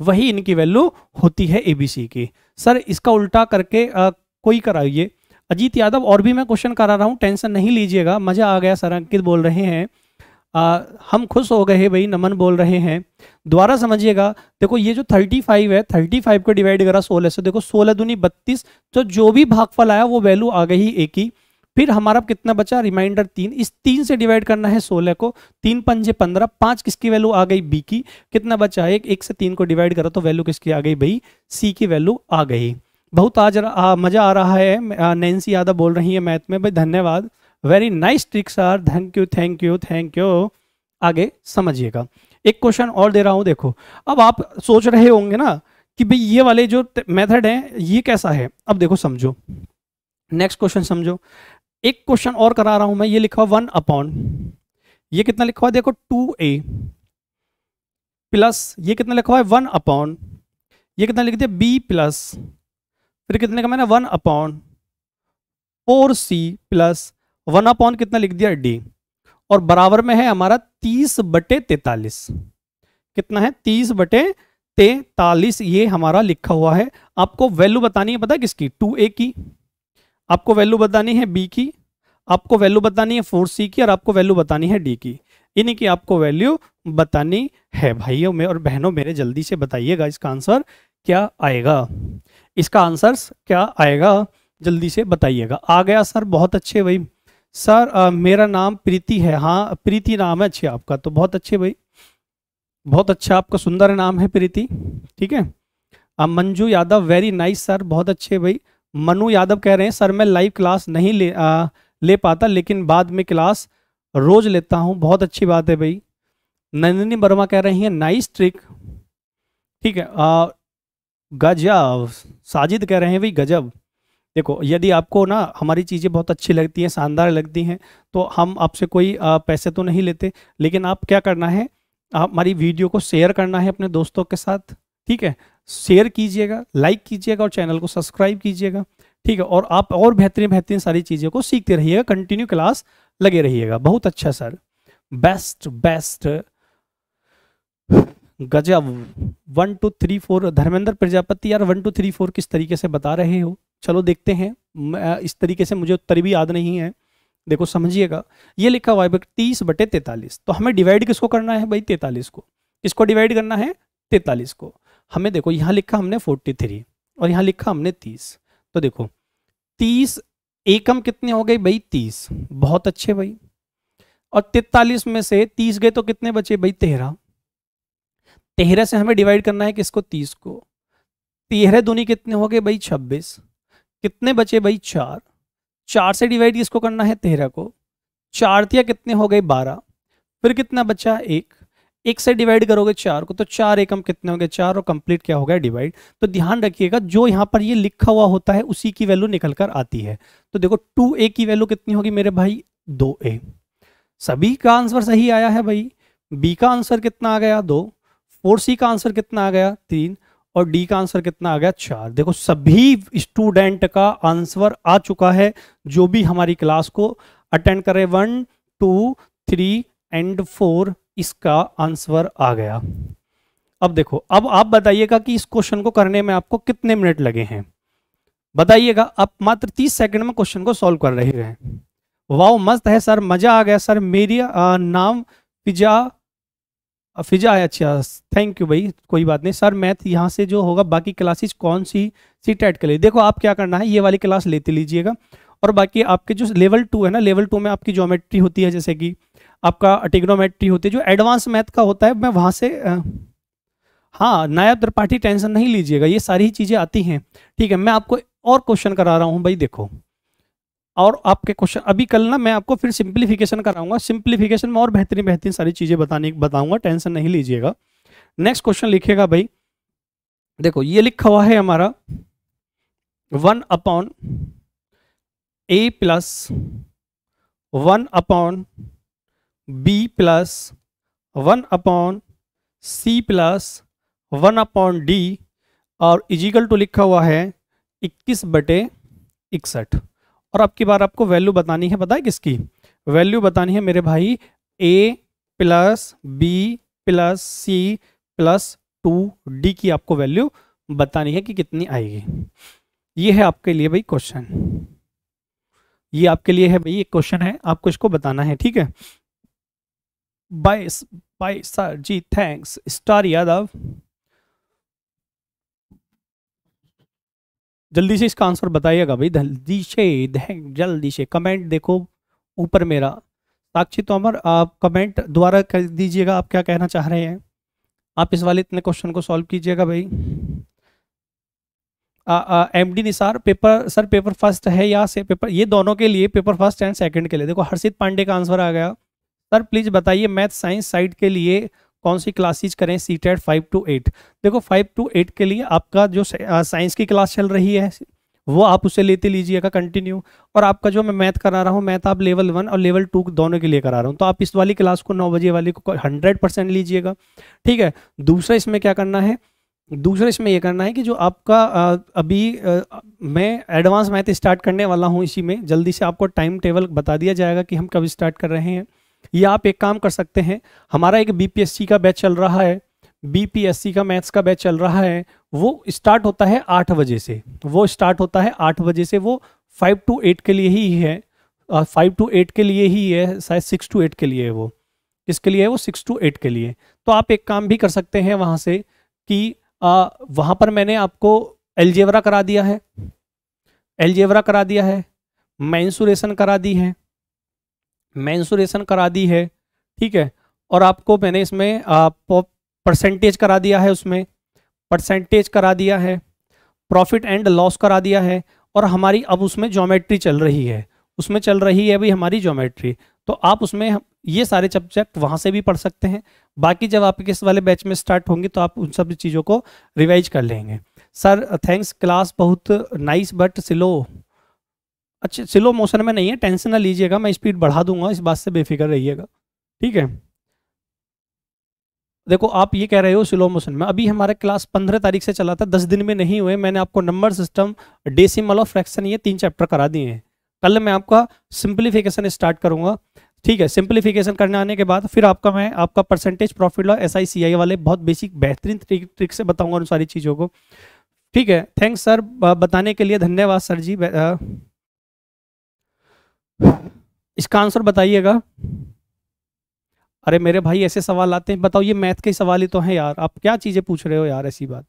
वही इनकी वैल्यू होती है एबीसी की। सर इसका उल्टा करके आ, कोई कराइए। अजीत यादव और भी मैं क्वेश्चन करा रहा हूँ टेंशन नहीं लीजिएगा। मज़ा आ गया सर अंकित बोल रहे हैं। आ, हम खुश हो गए भाई नमन बोल रहे हैं। दोबारा समझिएगा देखो ये जो 35 है 35 को डिवाइड करा 16 से। देखो 16 दूनी 32 तो जो भी भागफल आया वो वैल्यू आ गई एक ही। फिर हमारा कितना बचा? रिमाइंडर तीन। इस तीन से डिवाइड करना है सोलह को। तीन पंजे पंद्रह। पाँच किसकी वैल्यू आ गई? बी की। कितना बचा? एक एक से तीन को डिवाइड करो तो वैल्यू किसकी आ गई? भाई सी की वैल्यू आ गई। बहुत आज मज़ा आ रहा है। नैन्सी यादव बोल रही है मैथ में। भाई, धन्यवाद। Very nice trick sir thank you thank you thank you आगे समझिएगा। एक क्वेश्चन और दे रहा हूँ, देखो। अब आप सोच रहे होंगे ना कि भाई, ये वाले जो मेथड है, ये कैसा है? अब देखो, समझो। नेक्स्ट क्वेश्चन समझो। एक क्वेश्चन और करा रहा हूँ मैं, ये लिखा वन अपॉन ये कितना लिखा हुआ देखो टू ए प्लस ये कितना लिखा हुआ है? वन अपॉन ये कितना लिख दिया? बी प्लस फिर कितने का मैंने? One upon four C plus one upon कितना लिख दिया? डी और बराबर में है हमारा तीस बटे तैतालीस. कितना है? तीस बटे तैतालीस, ये हमारा लिखा हुआ है। आपको वैल्यू बतानी है, पता है किसकी? टू ए की। आपको वैल्यू बतानी है बी की आपको वैल्यू बतानी है फोर सी की और आपको वैल्यू बतानी है डी की। इन्हीं की आपको वैल्यू बतानी है भाइयों में और बहनों मेरे जल्दी से बताइएगा इसका आंसर क्या आएगा? इसका आंसर क्या आएगा? जल्दी से बताइएगा। आ गया सर बहुत अच्छे भाई। सर आ, मेरा नाम प्रीति है। हाँ प्रीति नाम है अच्छे आपका। तो बहुत अच्छे भाई। बहुत अच्छा आपका सुंदर नाम है प्रीति। ठीक है? Manju Yadav very nice sir बहुत अच्छे भाई। मनु यादव कह रहे हैं सर मैं लाइव क्लास नहीं ले आ, ले पाता लेकिन बाद में क्लास रोज लेता हूँ। बहुत अच्छी बात है भाई। नंदिनी वर्मा कह रही हैं नाइस ट्रिक ठीक है आ, गजब। साजिद कह रहे हैं भाई गजब। देखो यदि आपको ना हमारी चीज़ें बहुत अच्छी लगती हैं शानदार लगती हैं तो हम आपसे कोई आ, पैसे तो नहीं लेते लेकिन आप क्या करना है आप हमारी वीडियो को शेयर करना है अपने दोस्तों के साथ। ठीक है शेयर कीजिएगा, लाइक कीजिएगा और चैनल को सब्सक्राइब कीजिएगा, ठीक है? और आप और बेहतरीन बेहतरीन सारी चीज़ों को सीखते रहिएगा कंटिन्यू क्लास लगे रहिएगा। बहुत अच्छा सर बेस्ट बेस्ट गजब। One two three four Dharmendra Prajapati, यार वन टू थ्री फोर किस तरीके से बता रहे हो? चलो देखते हैं। इस तरीके से मुझे उत्तर भी याद नहीं है। देखो, समझिएगा। ये लिखा हुआ है तीस बटे तैतालीस। तो हमें डिवाइड किसको करना है भाई? तैतालीस को। किसको डिवाइड करना है? तैतालीस को। हमें देखो, यहाँ लिखा हमने फोर्टी थ्री और यहाँ लिखा हमने तीस। तो देखो, तीस एकम कितने हो गए भाई? तीस। बहुत अच्छे भाई। और तैतालीस में से तीस गए तो कितने बचे भाई? तेरह। तेरह से हमें डिवाइड करना है किसको? तीस को। तेरह दूनी कितने हो गए भाई? छब्बीस। कितने बचे भाई? चार। चार से डिवाइड किसको करना है? तेरह को। चार तिया कितने हो गए? बारह। फिर कितना बचा? एक। एक से डिवाइड करोगे चार को तो चार एकम कितने हो गए चार और कंप्लीट क्या हो गया डिवाइड तो ध्यान रखिएगा, जो यहाँ पर ये लिखा हुआ होता है, उसी की वैल्यू निकल कर आती है। तो देखो टू ए की वैल्यू कितनी होगी मेरे भाई? दो ए सभी का आंसर सही आया है भाई। बी का आंसर कितना आ गया? दो. फोर सी का आंसर कितना आ गया? तीन. और डी का आंसर कितना आ गया? चार. देखो, सभी स्टूडेंट का आंसर आ चुका है, जो भी हमारी क्लास को अटेंड करे। One two three and four इसका आंसर आ गया। अब देखो अब आप बताइएगा कि इस क्वेश्चन को करने में आपको कितने मिनट लगे हैं? बताइएगा आप मात्र 30 सेकंड में क्वेश्चन को सॉल्व कर रहे हैं। वाह मस्त है सर मज़ा आ गया सर। मेरी आ, नाम पिजा फिजा है अच्छा थैंक यू भाई कोई बात नहीं। सर मैथ यहाँ से जो होगा बाकी क्लासेस कौन सी सी टेट के लिए? देखो आप क्या करना है ये वाली क्लास लेते लीजिएगा। और बाकी आपके जो लेवल टू है ना लेवल टू में आपकी ज्योमेट्री होती है जैसे कि आपका टिग्नोमेट्री होती है, जो एडवांस मैथ का होता है, मैं वहाँ से हाँ नायब त्रिपाठी टेंशन नहीं लीजिएगा, ये सारी चीज़ें आती हैं। ठीक है, मैं आपको और क्वेश्चन करा रहा हूँ, भाई देखो। और आपके क्वेश्चन अभी कल ना मैं आपको फिर सिंप्लीफिकेशन कराऊँगा। सिंप्लीफिकेशन में और बेहतरीन बेहतरीन सारी चीज़ें बताने, बताऊँगा टेंशन नहीं लीजिएगा। नेक्स्ट क्वेश्चन लिखेगा भाई। देखो, ये लिखा हुआ है हमारा one upon A plus one upon B plus one upon C plus one upon D और इजिकल टू लिखा हुआ है इक्कीस बटे इकसठ। और अब की बार आपको वैल्यू बतानी है बताए किसकी? वैल्यू बतानी है मेरे भाई A plus B plus C plus two D की आपको वैल्यू बतानी है कि कितनी आएगी। ये है आपके लिए भाई क्वेश्चन ये आपके लिए है भाई एक क्वेश्चन है, आपको इसको बताना है, ठीक है? Bye bye sir ji thanks star Yadav जल्दी से इसका आंसर बताइएगा भाई। जल्दी से जल्दी से। कमेंट देखो ऊपर मेरा। साक्षी तोमर, आप कमेंट द्वारा कर दीजिएगा। आप क्या कहना चाह रहे हैं? आप इस वाले इतने क्वेश्चन को सॉल्व कीजिएगा भाई। M D Nisar paper sir paper first है या से पेपर ये दोनों के लिए पेपर फ़र्स्ट एंड सेकंड के लिए। देखो, हर्षित पांडे का आंसर आ गया। सर प्लीज़ बताइए मैथ साइंस साइड के लिए कौन सी क्लासेज करें C TET five two eight देखो फाइव टू एट के लिए आपका जो साइंस की क्लास चल रही है, वो आप उसे लेते लीजिएगा कंटिन्यू और आपका जो मैं मैथ करा रहा हूँ मैथ आप लेवल वन और लेवल टू दोनों के लिए करा रहा हूँ। तो आप इस वाली क्लास को नौ बजे वाली को हंड्रेड परसेंट लीजिएगा। ठीक है? दूसरा इसमें क्या करना है? दूसरा इसमें यह करना है कि जो आपका अभी मैं एडवांस मैथ स्टार्ट करने वाला हूँ इसी में। जल्दी से आपको टाइम टेबल बता दिया जाएगा कि हम कब स्टार्ट कर रहे हैं। या आप एक काम कर सकते हैं हमारा एक बीपीएससी का बैच चल रहा है बीपीएससी का मैथ्स का बैच चल रहा है वो स्टार्ट होता है आठ बजे से वो स्टार्ट होता है आठ बजे से वो फाइव टू एट के लिए ही है फाइव टू एट के लिए ही है शायद सिक्स टू एट के लिए है वो किसके लिए है वो सिक्स टू एट के लिए तो आप एक काम भी कर सकते हैं वहाँ से कि आ, वहाँ पर मैंने आपको एलजेवरा करा दिया है एलजेवरा करा दिया है मैंसुरेशन करा दी है मैंसुरेशन करा दी है, ठीक है? और आपको मैंने इसमें परसेंटेज करा दिया है उसमें। परसेंटेज करा दिया है प्रॉफिट एंड लॉस करा दिया है, और हमारी अब उसमें ज्योमेट्री चल रही है। उसमें चल रही है अभी हमारी ज्योमेट्री तो आप उसमें ये सारे सब्जेक्ट वहाँ से भी पढ़ सकते हैं। बाकी जब आपके इस वाले बैच में स्टार्ट होंगे तो आप उन सब चीज़ों को रिवाइज कर लेंगे। सर थैंक्स क्लास बहुत नाइस बट स्लो अच्छा स्लो मोशन में नहीं है टेंशन ना लीजिएगा, मैं स्पीड बढ़ा दूँगा, इस बात से बेफिक्र रहिएगा, ठीक है? देखो, आप ये कह रहे हो स्लो मोशन में, अभी हमारे क्लास पंद्रह तारीख से चला था, दस दिन में नहीं हुए, मैंने आपको नंबर सिस्टम डेसिमल और फ्रैक्शन ये तीन चैप्टर करा दिए हैं। कल मैं आपका सिंप्लीफिकेशन स्टार्ट करूँगा, ठीक है? सिंप्लीफिकेशन करने आने के बाद फिर आपका मैं, आपका percentage profit loss S I वाले बहुत बेसिक बेहतरीन ट्रिक से बताऊँगा उन सारी चीज़ों को, ठीक है? थैंक्स सर बताने के लिए धन्यवाद सर जी इसका आंसर बताइएगा। अरे मेरे भाई ऐसे सवाल आते हैं। बताओ ये मैथ के सवाल ही तो हैं यार। आप क्या चीज़ें पूछ रहे हो यार ऐसी बात?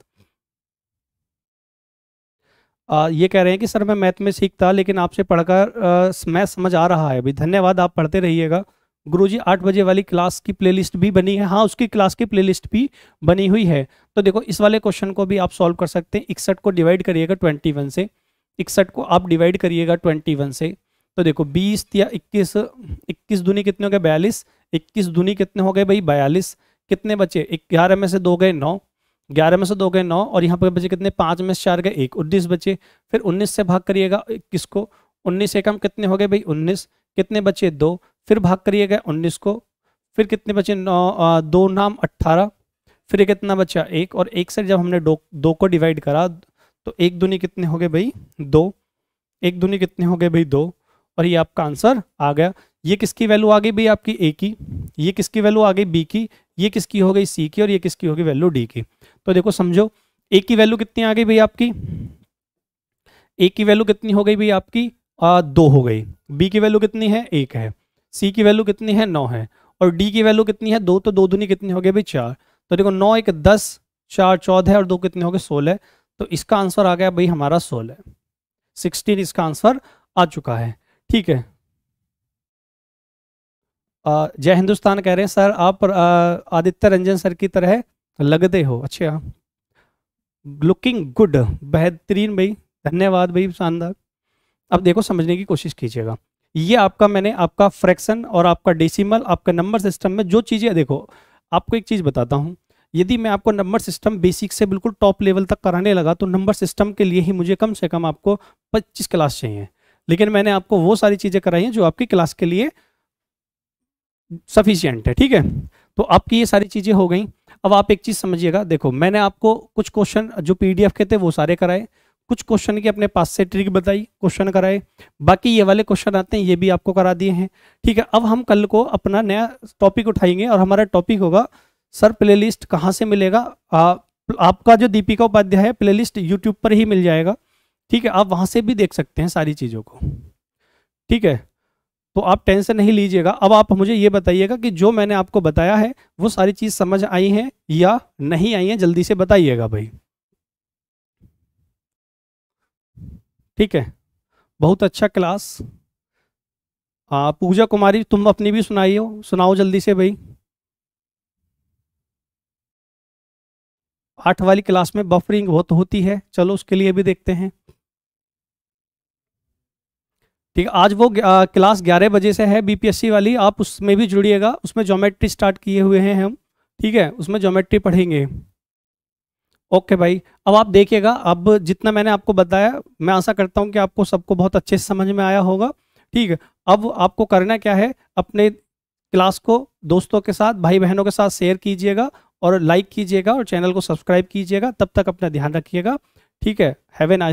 आ, ये कह रहे हैं कि सर मैं मैथ में सीखता लेकिन आपसे पढ़कर मैथ समझ आ रहा है अभी। धन्यवाद आप पढ़ते रहिएगा। गुरुजी आठ बजे वाली क्लास की प्लेलिस्ट भी बनी है। हाँ उसकी क्लास की प्लेलिस्ट भी बनी हुई है। तो देखो इस वाले क्वेश्चन को भी आप सॉल्व कर सकते हैं। इकसठ को डिवाइड करिएगा ट्वेंटी वन से। इकसठ को आप डिवाइड करिएगा ट्वेंटी वन से। तो देखो, बीस या इक्कीस इक्कीस दूनी कितने हो गए? बयालीस। इक्कीस दूनी कितने हो गए भाई? बयालीस। कितने बचे? ग्यारह में से दो गए नौ। ग्यारह में से दो गए नौ और यहाँ पर बचे कितने? पाँच में से चार गए एक। उन्नीस बचे। फिर उन्नीस से भाग करिएगा इक्कीस को। उन्नीस एकम कितने हो गए भाई? उन्नीस। कितने बचे? दो। फिर भाग करिएगा उन्नीस को। फिर कितने बचे? नौ दो नाम अट्ठारह। फिर कितना बचा? एक। और एक से जब हमने दो दो को डिवाइड करा तो एक दूनी कितने हो गए भाई? दो। एक दूनी कितने हो गए भाई? दो। और ये आपका आंसर आ गया। ये किसकी वैल्यू आ गई भाई आपकी ए की? ये किसकी वैल्यू आ गई बी की? ये किसकी हो गई सी की? और ये किसकी होगी वैल्यू डी की? तो देखो समझो ए की वैल्यू कितनी आ गई भाई आपकी? ए की वैल्यू कितनी हो गई भाई आपकी? आ, दो हो गई। बी की वैल्यू कितनी है? एक है। सी की वैल्यू कितनी है? नौ है। और डी की वैल्यू कितनी है? दो तो दो दूनी कितनी हो गई भाई चार। तो देखो नौ एक दस चार चौदह और दो कितने हो गए? सोलह तो इसका आंसर आ गया भाई हमारा सोलह। सिक्सटीन इसका आंसर आ चुका है। ठीक है। जय हिंदुस्तान कह रहे हैं, सर, आप आदित्य रंजन सर की तरह लगते हो। अच्छा। लुकिंग गुड, बेहतरीन भाई, धन्यवाद भाई, शानदार। अब देखो, समझने की कोशिश कीजिएगा। ये आपका, मैंने आपका फ्रैक्शन और आपका डेसिमल, आपका नंबर सिस्टम में जो चीज़ें, देखो, आपको एक चीज़ बताता हूँ। यदि मैं आपको नंबर सिस्टम बेसिक से बिल्कुल टॉप लेवल तक कराने लगा तो नंबर सिस्टम के लिए ही मुझे कम से कम आपको 25 क्लास चाहिए। लेकिन मैंने आपको वो सारी चीज़ें कराई हैं जो आपकी क्लास के लिए सफिशियंट है ठीक है? तो आपकी ये सारी चीज़ें हो गई। अब आप एक चीज़ समझिएगा। देखो मैंने आपको कुछ क्वेश्चन जो पीडीएफ के थे वो सारे कराए। कुछ क्वेश्चन की अपने पास से ट्रिक बताई क्वेश्चन कराए। बाकी ये वाले क्वेश्चन आते हैं ये भी आपको करा दिए हैं ठीक है? अब हम कल को अपना नया टॉपिक उठाएँगे और हमारा टॉपिक होगा सर प्लेलिस्ट कहाँ से मिलेगा? आ, आपका जो दीपिका उपाध्याय है प्लेलिस्ट यूट्यूब पर ही मिल जाएगा। ठीक है, आप वहाँ से भी देख सकते हैं सारी चीज़ों को। ठीक है तो आप टेंशन नहीं लीजिएगा। अब आप मुझे ये बताइएगा कि जो मैंने आपको बताया है, वो सारी चीज़ समझ आई हैं या नहीं आई हैं, जल्दी से बताइएगा भाई। ठीक है, बहुत अच्छा क्लास। हाँ पूजा कुमारी, तुम अपनी भी सुनाइयो, सुनाओ जल्दी से भाई। आठ वाली क्लास में बफरिंग बहुत होती है, चलो उसके लिए भी देखते हैं। ठीक है, आज वो क्लास ग्यारह बजे से है बीपीएससी वाली, आप उसमें भी जुड़िएगा, उसमें ज्योमेट्री स्टार्ट किए हुए हैं हम, ठीक है, उसमें ज्योमेट्री पढ़ेंगे। ओके भाई, अब आप देखिएगा, अब जितना मैंने आपको बताया, मैं आशा करता हूँ कि आपको सबको बहुत अच्छे से समझ में आया होगा, ठीक है, अब आपको करना क्या है, अपने क्लास को दोस्तों के साथ भाई बहनों के साथ शेयर कीजिएगा और लाइक कीजिएगा और चैनल को सब्सक्राइब कीजिएगा, तब तक अपना ध्यान रखिएगा, ठीक है हैव ए नाइस